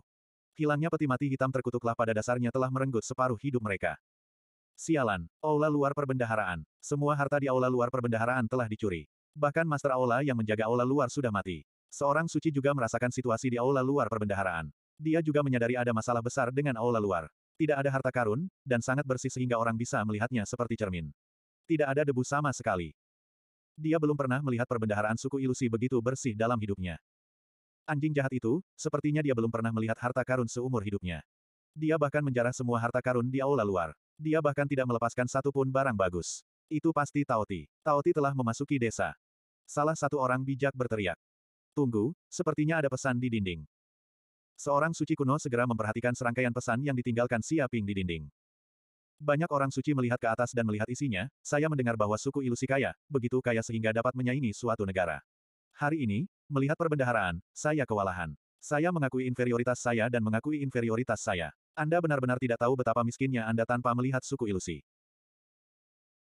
Hilangnya peti mati hitam terkutuklah pada dasarnya telah merenggut separuh hidup mereka. Sialan, aula luar perbendaharaan. Semua harta di aula luar perbendaharaan telah dicuri. Bahkan Master Aula yang menjaga aula luar sudah mati. Seorang suci juga merasakan situasi di aula luar perbendaharaan. Dia juga menyadari ada masalah besar dengan aula luar. Tidak ada harta karun, dan sangat bersih sehingga orang bisa melihatnya seperti cermin. Tidak ada debu sama sekali. Dia belum pernah melihat perbendaharaan suku ilusi begitu bersih dalam hidupnya. Anjing jahat itu, sepertinya dia belum pernah melihat harta karun seumur hidupnya. Dia bahkan menjarah semua harta karun di aula luar. Dia bahkan tidak melepaskan satu pun barang bagus. Itu pasti Taoti. Taoti telah memasuki desa. Salah satu orang bijak berteriak. Tunggu, sepertinya ada pesan di dinding. Seorang suci kuno segera memperhatikan serangkaian pesan yang ditinggalkan Siaping di dinding. Banyak orang suci melihat ke atas dan melihat isinya, saya mendengar bahwa suku ilusi kaya, begitu kaya sehingga dapat menyaingi suatu negara. Hari ini, melihat perbendaharaan, saya kewalahan. Saya mengakui inferioritas saya dan mengakui inferioritas saya. Anda benar-benar tidak tahu betapa miskinnya Anda tanpa melihat suku ilusi.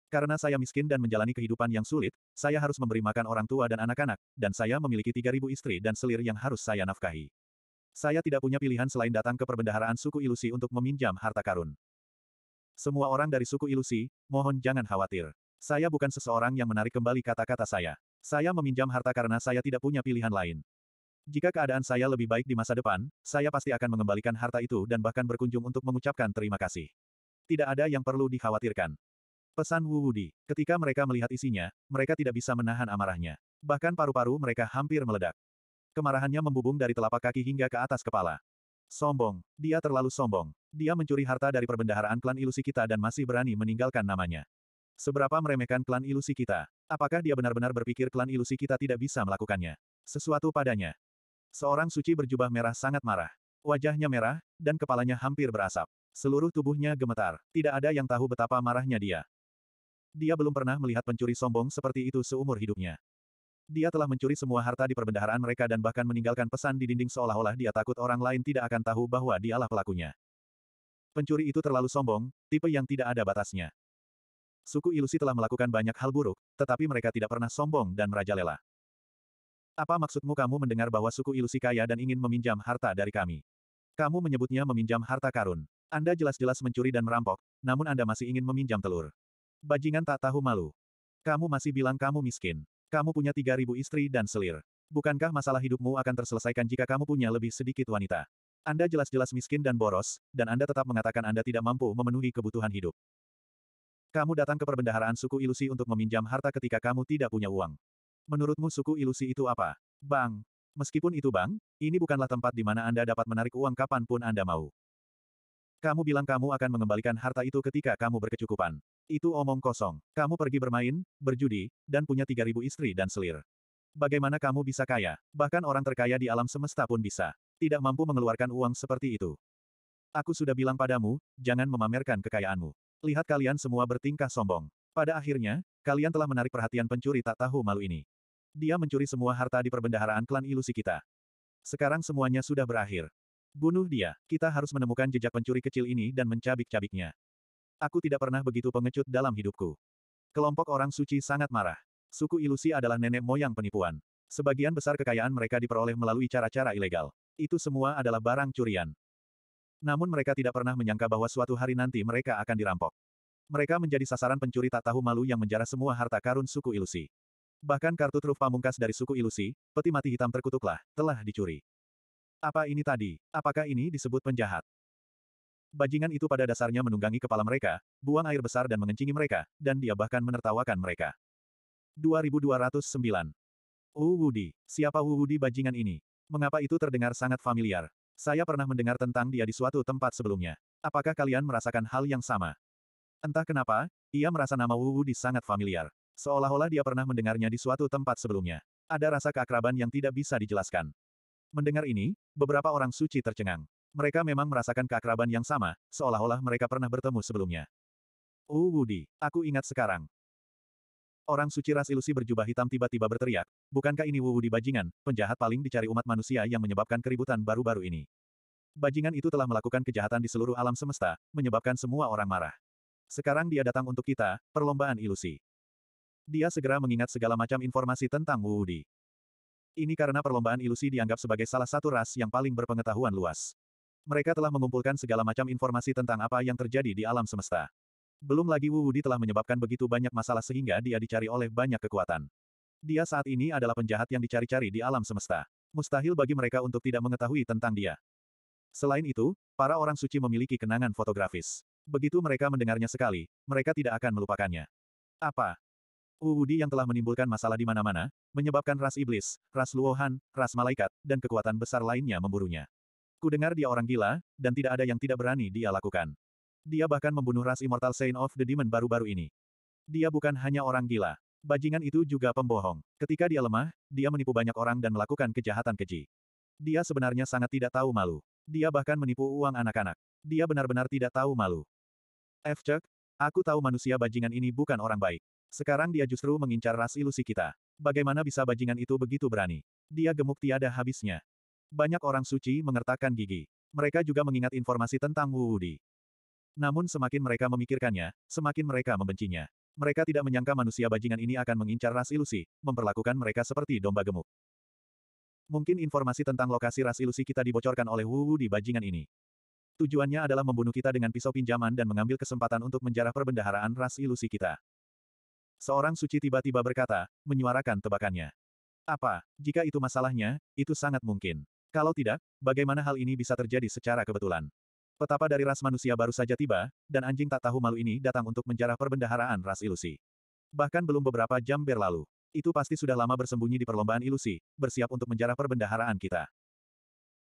Karena saya miskin dan menjalani kehidupan yang sulit, saya harus memberi makan orang tua dan anak-anak, dan saya memiliki 3.000 istri dan selir yang harus saya nafkahi. Saya tidak punya pilihan selain datang ke perbendaharaan suku ilusi untuk meminjam harta karun. Semua orang dari suku ilusi, mohon jangan khawatir. Saya bukan seseorang yang menarik kembali kata-kata saya. Saya meminjam harta karena saya tidak punya pilihan lain. Jika keadaan saya lebih baik di masa depan, saya pasti akan mengembalikan harta itu dan bahkan berkunjung untuk mengucapkan terima kasih. Tidak ada yang perlu dikhawatirkan. Pesan Wu Wudi, ketika mereka melihat isinya, mereka tidak bisa menahan amarahnya. Bahkan paru-paru mereka hampir meledak. Kemarahannya membubung dari telapak kaki hingga ke atas kepala. Sombong, dia terlalu sombong. Dia mencuri harta dari perbendaharaan klan ilusi kita dan masih berani meninggalkan namanya. Seberapa meremehkan klan ilusi kita? Apakah dia benar-benar berpikir klan ilusi kita tidak bisa melakukannya? Sesuatu padanya. Seorang suci berjubah merah sangat marah. Wajahnya merah, dan kepalanya hampir berasap. Seluruh tubuhnya gemetar. Tidak ada yang tahu betapa marahnya dia. Dia belum pernah melihat pencuri sombong seperti itu seumur hidupnya. Dia telah mencuri semua harta di perbendaharaan mereka dan bahkan meninggalkan pesan di dinding seolah-olah dia takut orang lain tidak akan tahu bahwa dialah pelakunya. Pencuri itu terlalu sombong, tipe yang tidak ada batasnya. Suku ilusi telah melakukan banyak hal buruk, tetapi mereka tidak pernah sombong dan merajalela. Apa maksudmu kamu mendengar bahwa suku ilusi kaya dan ingin meminjam harta dari kami? Kamu menyebutnya meminjam harta karun. Anda jelas-jelas mencuri dan merampok, namun Anda masih ingin meminjam telur. Bajingan tak tahu malu. Kamu masih bilang kamu miskin. Kamu punya 3.000 istri dan selir. Bukankah masalah hidupmu akan terselesaikan jika kamu punya lebih sedikit wanita? Anda jelas-jelas miskin dan boros, dan Anda tetap mengatakan Anda tidak mampu memenuhi kebutuhan hidup. Kamu datang ke perbendaharaan suku ilusi untuk meminjam harta ketika kamu tidak punya uang. Menurutmu suku ilusi itu apa? Bang. Meskipun itu bang, ini bukanlah tempat di mana Anda dapat menarik uang kapan pun Anda mau. Kamu bilang kamu akan mengembalikan harta itu ketika kamu berkecukupan. Itu omong kosong. Kamu pergi bermain, berjudi, dan punya 3.000 istri dan selir. Bagaimana kamu bisa kaya? Bahkan orang terkaya di alam semesta pun bisa tidak mampu mengeluarkan uang seperti itu. Aku sudah bilang padamu, jangan memamerkan kekayaanmu. Lihat kalian semua bertingkah sombong. Pada akhirnya, kalian telah menarik perhatian pencuri tak tahu malu ini. Dia mencuri semua harta di perbendaharaan klan ilusi kita. Sekarang semuanya sudah berakhir. Bunuh dia, kita harus menemukan jejak pencuri kecil ini dan mencabik-cabiknya. Aku tidak pernah begitu pengecut dalam hidupku. Kelompok orang suci sangat marah. Suku ilusi adalah nenek moyang penipuan. Sebagian besar kekayaan mereka diperoleh melalui cara-cara ilegal. Itu semua adalah barang curian. Namun mereka tidak pernah menyangka bahwa suatu hari nanti mereka akan dirampok. Mereka menjadi sasaran pencuri tak tahu malu yang menjarah semua harta karun suku ilusi. Bahkan kartu truf pamungkas dari suku ilusi, peti mati hitam terkutuklah, telah dicuri. Apa ini tadi? Apakah ini disebut penjahat? Bajingan itu pada dasarnya menunggangi kepala mereka, buang air besar dan mengencingi mereka, dan dia bahkan menertawakan mereka. 2209 Wu. Siapa Wu Wudi bajingan ini? Mengapa itu terdengar sangat familiar? Saya pernah mendengar tentang dia di suatu tempat sebelumnya. Apakah kalian merasakan hal yang sama? Entah kenapa, ia merasa nama Wu Wudi sangat familiar. Seolah-olah dia pernah mendengarnya di suatu tempat sebelumnya. Ada rasa keakraban yang tidak bisa dijelaskan. Mendengar ini, beberapa orang suci tercengang. Mereka memang merasakan keakraban yang sama, seolah-olah mereka pernah bertemu sebelumnya. Wu Wudi, aku ingat sekarang. Orang suci ras ilusi berjubah hitam tiba-tiba berteriak, bukankah ini Wu di bajingan, penjahat paling dicari umat manusia yang menyebabkan keributan baru-baru ini. Bajingan itu telah melakukan kejahatan di seluruh alam semesta, menyebabkan semua orang marah. Sekarang dia datang untuk kita, perlombaan ilusi. Dia segera mengingat segala macam informasi tentang Wu Di. Ini karena perlombaan ilusi dianggap sebagai salah satu ras yang paling berpengetahuan luas. Mereka telah mengumpulkan segala macam informasi tentang apa yang terjadi di alam semesta. Belum lagi Wu Wudi telah menyebabkan begitu banyak masalah sehingga dia dicari oleh banyak kekuatan. Dia saat ini adalah penjahat yang dicari-cari di alam semesta. Mustahil bagi mereka untuk tidak mengetahui tentang dia. Selain itu, para orang suci memiliki kenangan fotografis. Begitu mereka mendengarnya sekali, mereka tidak akan melupakannya. Apa? Wu Wudi yang telah menimbulkan masalah di mana-mana, menyebabkan ras iblis, ras luohan, ras malaikat, dan kekuatan besar lainnya memburunya. Ku dengar dia orang gila, dan tidak ada yang tidak berani dia lakukan. Dia bahkan membunuh ras Immortal Saint of the Demon baru-baru ini. Dia bukan hanya orang gila. Bajingan itu juga pembohong. Ketika dia lemah, dia menipu banyak orang dan melakukan kejahatan keji. Dia sebenarnya sangat tidak tahu malu. Dia bahkan menipu uang anak-anak. Dia benar-benar tidak tahu malu. F. Chuck, aku tahu manusia bajingan ini bukan orang baik. Sekarang dia justru mengincar ras ilusi kita. Bagaimana bisa bajingan itu begitu berani? Dia gemuk tiada habisnya. Banyak orang suci mengertakkan gigi. Mereka juga mengingat informasi tentang Wu Wudi. Namun semakin mereka memikirkannya, semakin mereka membencinya. Mereka tidak menyangka manusia bajingan ini akan mengincar ras ilusi, memperlakukan mereka seperti domba gemuk. Mungkin informasi tentang lokasi ras ilusi kita dibocorkan oleh Wu Wu di bajingan ini. Tujuannya adalah membunuh kita dengan pisau pinjaman dan mengambil kesempatan untuk menjarah perbendaharaan ras ilusi kita. Seorang suci tiba-tiba berkata, menyuarakan tebakannya. Apa, jika itu masalahnya, itu sangat mungkin. Kalau tidak, bagaimana hal ini bisa terjadi secara kebetulan? Petapa dari ras manusia baru saja tiba, dan anjing tak tahu malu ini datang untuk menjarah perbendaharaan ras ilusi. Bahkan belum beberapa jam berlalu. Itu pasti sudah lama bersembunyi di perlombaan ilusi, bersiap untuk menjarah perbendaharaan kita.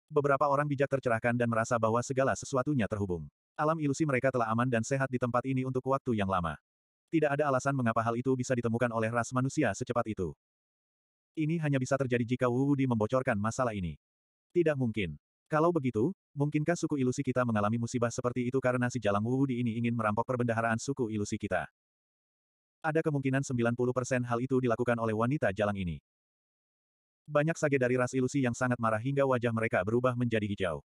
Beberapa orang bijak tercerahkan dan merasa bahwa segala sesuatunya terhubung. Alam ilusi mereka telah aman dan sehat di tempat ini untuk waktu yang lama. Tidak ada alasan mengapa hal itu bisa ditemukan oleh ras manusia secepat itu. Ini hanya bisa terjadi jika Wu Wudi membocorkan masalah ini. Tidak mungkin. Kalau begitu, mungkinkah suku ilusi kita mengalami musibah seperti itu karena si Jalang Wu Wudi ini ingin merampok perbendaharaan suku ilusi kita? Ada kemungkinan 90% hal itu dilakukan oleh wanita jalang ini. Banyak sage dari ras ilusi yang sangat marah hingga wajah mereka berubah menjadi hijau.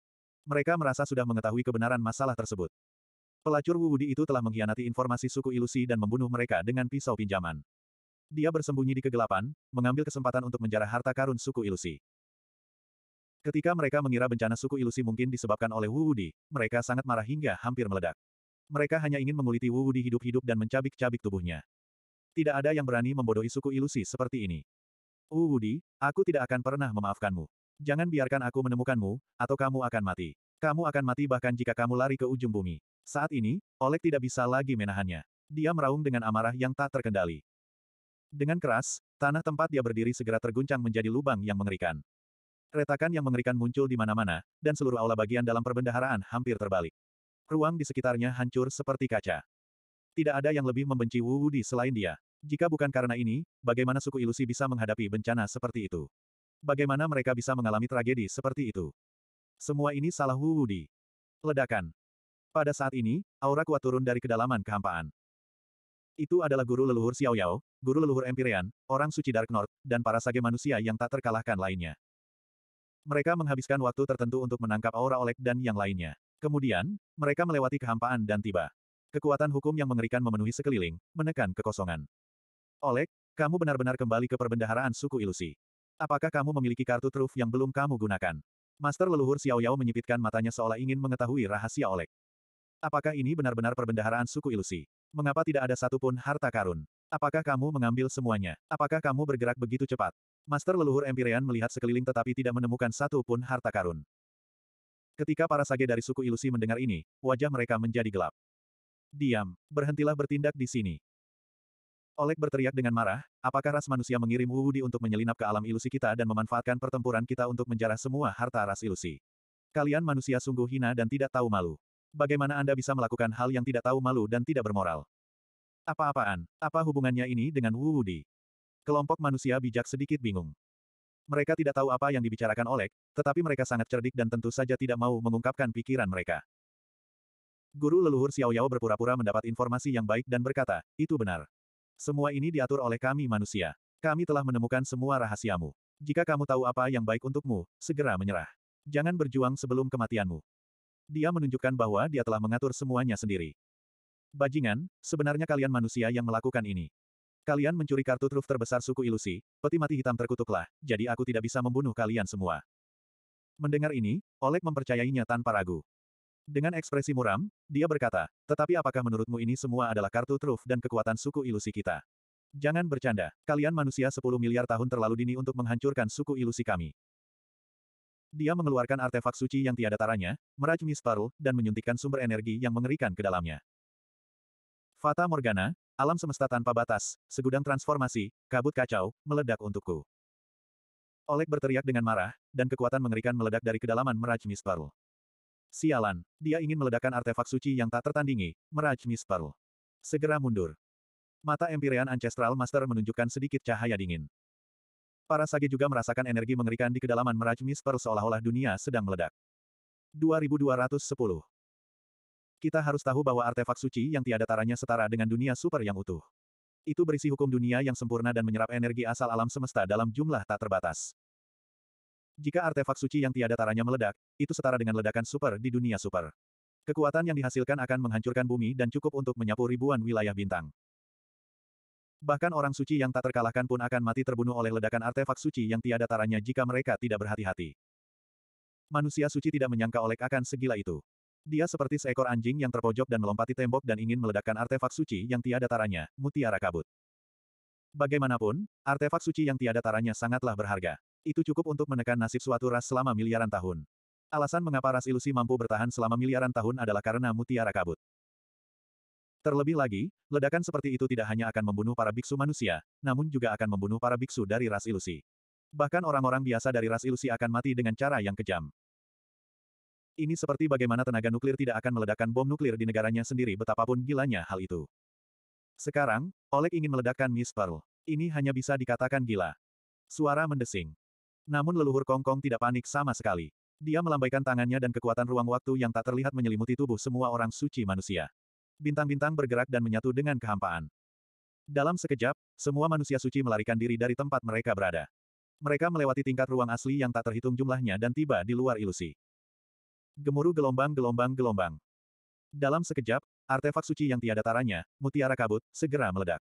Mereka merasa sudah mengetahui kebenaran masalah tersebut. Pelacur Wu Wudi itu telah mengkhianati informasi suku ilusi dan membunuh mereka dengan pisau pinjaman. Dia bersembunyi di kegelapan, mengambil kesempatan untuk menjarah harta karun suku ilusi. Ketika mereka mengira bencana suku ilusi mungkin disebabkan oleh Wu Wudi, mereka sangat marah hingga hampir meledak. Mereka hanya ingin menguliti Wu Wudi hidup-hidup dan mencabik-cabik tubuhnya. Tidak ada yang berani membodohi suku ilusi seperti ini. Wu Wudi, aku tidak akan pernah memaafkanmu. Jangan biarkan aku menemukanmu, atau kamu akan mati. Kamu akan mati bahkan jika kamu lari ke ujung bumi. Saat ini, Oleg tidak bisa lagi menahannya. Dia meraung dengan amarah yang tak terkendali. Dengan keras, tanah tempat dia berdiri segera terguncang menjadi lubang yang mengerikan. Retakan yang mengerikan muncul di mana-mana, dan seluruh aula bagian dalam perbendaharaan hampir terbalik. Ruang di sekitarnya hancur seperti kaca. Tidak ada yang lebih membenci Wu Wudi selain dia. Jika bukan karena ini, bagaimana suku ilusi bisa menghadapi bencana seperti itu? Bagaimana mereka bisa mengalami tragedi seperti itu? Semua ini salah Wu Wudi. Ledakan. Pada saat ini, aura kuat turun dari kedalaman kehampaan. Itu adalah guru leluhur Xiao Yao, guru leluhur Empyrean, orang suci Dark North, dan para sage manusia yang tak terkalahkan lainnya. Mereka menghabiskan waktu tertentu untuk menangkap aura Olek dan yang lainnya. Kemudian, mereka melewati kehampaan dan tiba. Kekuatan hukum yang mengerikan memenuhi sekeliling, menekan kekosongan. Olek, kamu benar-benar kembali ke perbendaharaan suku ilusi. Apakah kamu memiliki kartu truf yang belum kamu gunakan? Master leluhur Xiao Yao menyipitkan matanya seolah ingin mengetahui rahasia Olek. Apakah ini benar-benar perbendaharaan suku ilusi? Mengapa tidak ada satupun harta karun? Apakah kamu mengambil semuanya? Apakah kamu bergerak begitu cepat? Master leluhur Empyrean melihat sekeliling tetapi tidak menemukan satu pun harta karun. Ketika para sage dari suku ilusi mendengar ini, wajah mereka menjadi gelap. Diam, berhentilah bertindak di sini. Olek berteriak dengan marah, apakah ras manusia mengirim Wudi untuk menyelinap ke alam ilusi kita dan memanfaatkan pertempuran kita untuk menjarah semua harta ras ilusi? Kalian manusia sungguh hina dan tidak tahu malu. Bagaimana Anda bisa melakukan hal yang tidak tahu malu dan tidak bermoral? Apa-apaan? Apa hubungannya ini dengan Wudi? Kelompok manusia bijak sedikit bingung. Mereka tidak tahu apa yang dibicarakan Olek, tetapi mereka sangat cerdik dan tentu saja tidak mau mengungkapkan pikiran mereka. Guru leluhur Xiao Yao berpura-pura mendapat informasi yang baik dan berkata, itu benar. Semua ini diatur oleh kami manusia. Kami telah menemukan semua rahasiamu. Jika kamu tahu apa yang baik untukmu, segera menyerah. Jangan berjuang sebelum kematianmu. Dia menunjukkan bahwa dia telah mengatur semuanya sendiri. Bajingan, sebenarnya kalian manusia yang melakukan ini. Kalian mencuri kartu truf terbesar suku ilusi, peti mati hitam terkutuklah, jadi aku tidak bisa membunuh kalian semua. Mendengar ini, Oleg mempercayainya tanpa ragu. Dengan ekspresi muram, dia berkata, tetapi apakah menurutmu ini semua adalah kartu truf dan kekuatan suku ilusi kita? Jangan bercanda, kalian manusia 10 miliar tahun terlalu dini untuk menghancurkan suku ilusi kami. Dia mengeluarkan artefak suci yang tiada taranya, meraj Miss Pearl, dan menyuntikkan sumber energi yang mengerikan ke dalamnya. Fata Morgana, Alam semesta tanpa batas, segudang transformasi, kabut kacau, meledak untukku. Oleg berteriak dengan marah, dan kekuatan mengerikan meledak dari kedalaman Meraj Pearl. Sialan, dia ingin meledakkan artefak suci yang tak tertandingi, Meraj Miss Pearl. Segera mundur. Mata Empyrean Ancestral Master menunjukkan sedikit cahaya dingin. Para sage juga merasakan energi mengerikan di kedalaman Meraj Miss Pearl seolah-olah dunia sedang meledak. 2210 kita harus tahu bahwa artefak suci yang tiada taranya setara dengan dunia super yang utuh. Itu berisi hukum dunia yang sempurna dan menyerap energi asal alam semesta dalam jumlah tak terbatas. Jika artefak suci yang tiada taranya meledak, itu setara dengan ledakan super di dunia super. Kekuatan yang dihasilkan akan menghancurkan bumi dan cukup untuk menyapu ribuan wilayah bintang. Bahkan orang suci yang tak terkalahkan pun akan mati terbunuh oleh ledakan artefak suci yang tiada taranya jika mereka tidak berhati-hati. Manusia suci tidak menyangka Olek akan segila itu. Dia seperti seekor anjing yang terpojok dan melompati tembok dan ingin meledakkan artefak suci yang tiada taranya, mutiara kabut. Bagaimanapun, artefak suci yang tiada taranya sangatlah berharga. Itu cukup untuk menekan nasib suatu ras selama miliaran tahun. Alasan mengapa ras ilusi mampu bertahan selama miliaran tahun adalah karena mutiara kabut. Terlebih lagi, ledakan seperti itu tidak hanya akan membunuh para biksu manusia, namun juga akan membunuh para biksu dari ras ilusi. Bahkan orang-orang biasa dari ras ilusi akan mati dengan cara yang kejam. Ini seperti bagaimana tenaga nuklir tidak akan meledakkan bom nuklir di negaranya sendiri betapapun gilanya hal itu. Sekarang, Oleg ingin meledakkan Miss Pearl. Ini hanya bisa dikatakan gila. Suara mendesing. Namun leluhur Kong Kong tidak panik sama sekali. Dia melambaikan tangannya dan kekuatan ruang waktu yang tak terlihat menyelimuti tubuh semua orang suci manusia. Bintang-bintang bergerak dan menyatu dengan kehampaan. Dalam sekejap, semua manusia suci melarikan diri dari tempat mereka berada. Mereka melewati tingkat ruang asli yang tak terhitung jumlahnya dan tiba di luar ilusi. Gemuruh gelombang-gelombang-gelombang. Dalam sekejap, artefak suci yang tiada taranya, mutiara kabut, segera meledak.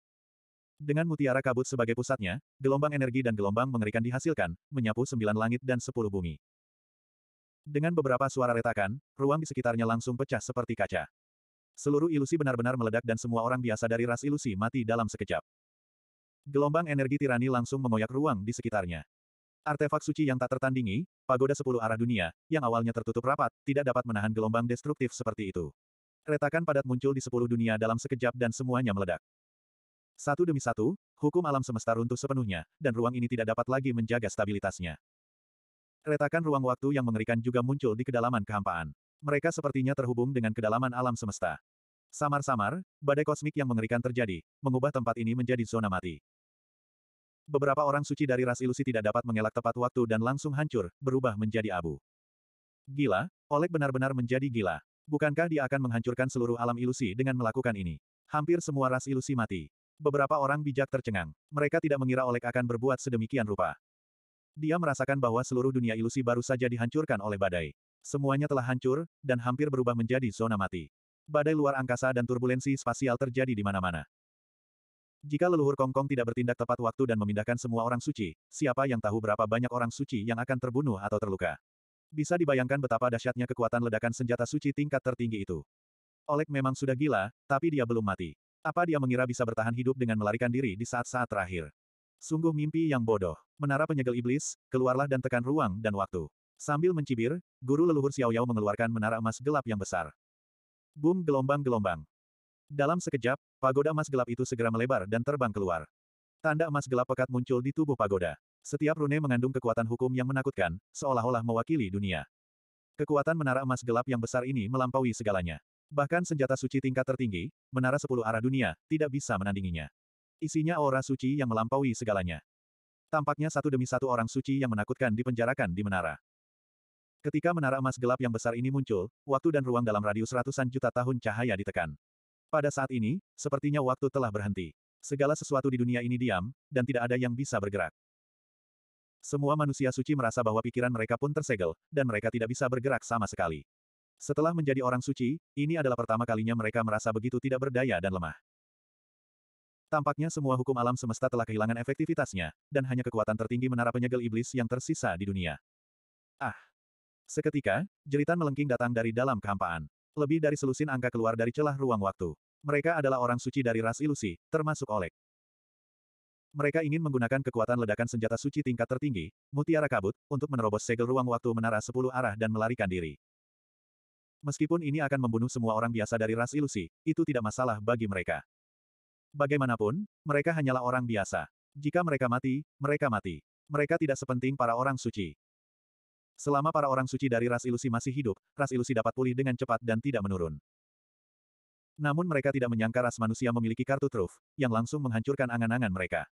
Dengan mutiara kabut sebagai pusatnya, gelombang energi dan gelombang mengerikan dihasilkan, menyapu sembilan langit dan sepuluh bumi. Dengan beberapa suara retakan, ruang di sekitarnya langsung pecah seperti kaca. Seluruh ilusi benar-benar meledak dan semua orang biasa dari ras ilusi mati dalam sekejap. Gelombang energi tirani langsung mengoyak ruang di sekitarnya. Artefak suci yang tak tertandingi, pagoda sepuluh arah dunia, yang awalnya tertutup rapat, tidak dapat menahan gelombang destruktif seperti itu. Retakan padat muncul di sepuluh dunia dalam sekejap dan semuanya meledak. Satu demi satu, hukum alam semesta runtuh sepenuhnya, dan ruang ini tidak dapat lagi menjaga stabilitasnya. Retakan ruang waktu yang mengerikan juga muncul di kedalaman kehampaan. Mereka sepertinya terhubung dengan kedalaman alam semesta. Samar-samar, badai kosmik yang mengerikan terjadi, mengubah tempat ini menjadi zona mati. Beberapa orang suci dari ras ilusi tidak dapat mengelak tepat waktu dan langsung hancur, berubah menjadi abu. Gila, Oleg benar-benar menjadi gila. Bukankah dia akan menghancurkan seluruh alam ilusi dengan melakukan ini? Hampir semua ras ilusi mati. Beberapa orang bijak tercengang. Mereka tidak mengira Oleg akan berbuat sedemikian rupa. Dia merasakan bahwa seluruh dunia ilusi baru saja dihancurkan oleh badai. Semuanya telah hancur, dan hampir berubah menjadi zona mati. Badai luar angkasa dan turbulensi spasial terjadi di mana-mana. Jika leluhur Kongkong tidak bertindak tepat waktu dan memindahkan semua orang suci, siapa yang tahu berapa banyak orang suci yang akan terbunuh atau terluka. Bisa dibayangkan betapa dahsyatnya kekuatan ledakan senjata suci tingkat tertinggi itu. Oleg memang sudah gila, tapi dia belum mati. Apa dia mengira bisa bertahan hidup dengan melarikan diri di saat-saat terakhir? Sungguh mimpi yang bodoh. Menara penyegel iblis, keluarlah dan tekan ruang dan waktu. Sambil mencibir, guru leluhur Xiao Yao mengeluarkan menara emas gelap yang besar. Boom gelombang-gelombang. Dalam sekejap, pagoda emas gelap itu segera melebar dan terbang keluar. Tanda emas gelap pekat muncul di tubuh pagoda. Setiap rune mengandung kekuatan hukum yang menakutkan, seolah-olah mewakili dunia. Kekuatan menara emas gelap yang besar ini melampaui segalanya. Bahkan senjata suci tingkat tertinggi, menara sepuluh arah dunia, tidak bisa menandinginya. Isinya aura suci yang melampaui segalanya. Tampaknya satu demi satu orang suci yang menakutkan dipenjarakan di menara. Ketika menara emas gelap yang besar ini muncul, waktu dan ruang dalam radius ratusan juta tahun cahaya ditekan. Pada saat ini, sepertinya waktu telah berhenti. Segala sesuatu di dunia ini diam, dan tidak ada yang bisa bergerak. Semua manusia suci merasa bahwa pikiran mereka pun tersegel, dan mereka tidak bisa bergerak sama sekali. Setelah menjadi orang suci, ini adalah pertama kalinya mereka merasa begitu tidak berdaya dan lemah. Tampaknya semua hukum alam semesta telah kehilangan efektivitasnya, dan hanya kekuatan tertinggi menara penyegel iblis yang tersisa di dunia. Ah! Seketika, jeritan melengking datang dari dalam kehampaan. Lebih dari selusin angka keluar dari celah ruang waktu. Mereka adalah orang suci dari ras ilusi, termasuk Olek. Mereka ingin menggunakan kekuatan ledakan senjata suci tingkat tertinggi, mutiara kabut, untuk menerobos segel ruang waktu menara sepuluh arah dan melarikan diri. Meskipun ini akan membunuh semua orang biasa dari ras ilusi, itu tidak masalah bagi mereka. Bagaimanapun, mereka hanyalah orang biasa. Jika mereka mati, mereka mati. Mereka tidak sepenting para orang suci. Selama para orang suci dari ras ilusi masih hidup, ras ilusi dapat pulih dengan cepat dan tidak menurun. Namun mereka tidak menyangka ras manusia memiliki kartu truf, yang langsung menghancurkan angan-angan mereka.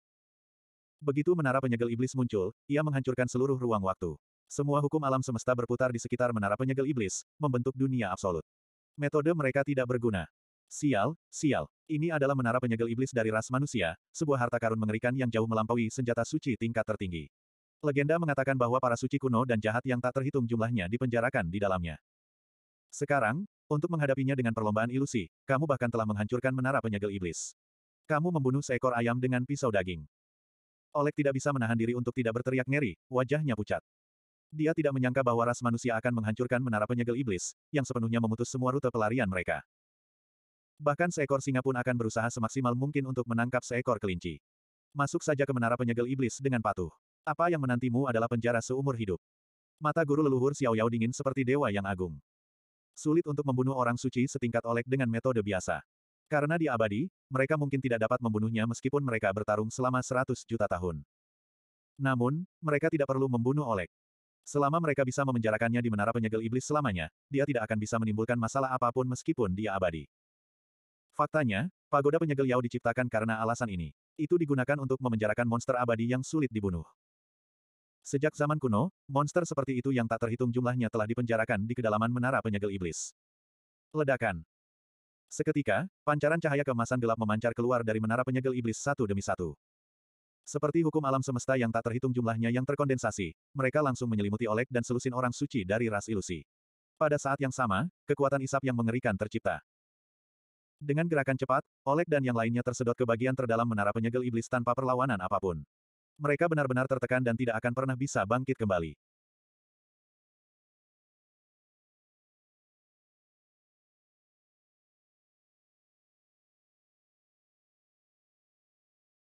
Begitu menara penyegel iblis muncul, ia menghancurkan seluruh ruang waktu. Semua hukum alam semesta berputar di sekitar menara penyegel iblis, membentuk dunia absolut. Metode mereka tidak berguna. Sial, sial. Ini adalah menara penyegel iblis dari ras manusia, sebuah harta karun mengerikan yang jauh melampaui senjata suci tingkat tertinggi. Legenda mengatakan bahwa para suci kuno dan jahat yang tak terhitung jumlahnya dipenjarakan di dalamnya. Sekarang, untuk menghadapinya dengan perlombaan ilusi, kamu bahkan telah menghancurkan menara penyegel iblis. Kamu membunuh seekor ayam dengan pisau daging. Oleg tidak bisa menahan diri untuk tidak berteriak ngeri, wajahnya pucat. Dia tidak menyangka bahwa ras manusia akan menghancurkan menara penyegel iblis, yang sepenuhnya memutus semua rute pelarian mereka. Bahkan seekor singa pun akan berusaha semaksimal mungkin untuk menangkap seekor kelinci. Masuk saja ke menara penyegel iblis dengan patuh. Apa yang menantimu adalah penjara seumur hidup. Mata guru leluhur Xiao Yao dingin seperti dewa yang agung. Sulit untuk membunuh orang suci setingkat Olek dengan metode biasa. Karena dia abadi, mereka mungkin tidak dapat membunuhnya meskipun mereka bertarung selama seratus juta tahun. Namun, mereka tidak perlu membunuh Olek. Selama mereka bisa memenjarakannya di menara penyegel iblis selamanya, dia tidak akan bisa menimbulkan masalah apa pun meskipun dia abadi. Faktanya, pagoda penyegel Yao diciptakan karena alasan ini. Itu digunakan untuk memenjarakan monster abadi yang sulit dibunuh. Sejak zaman kuno, monster seperti itu yang tak terhitung jumlahnya telah dipenjarakan di kedalaman menara penyegel iblis. Ledakan. Seketika, pancaran cahaya keemasan gelap memancar keluar dari menara penyegel iblis satu demi satu. Seperti hukum alam semesta yang tak terhitung jumlahnya yang terkondensasi, mereka langsung menyelimuti Olek dan selusin orang suci dari ras ilusi. Pada saat yang sama, kekuatan isap yang mengerikan tercipta. Dengan gerakan cepat, Olek dan yang lainnya tersedot ke bagian terdalam menara penyegel iblis tanpa perlawanan apa pun. Mereka benar-benar tertekan dan tidak akan pernah bisa bangkit kembali.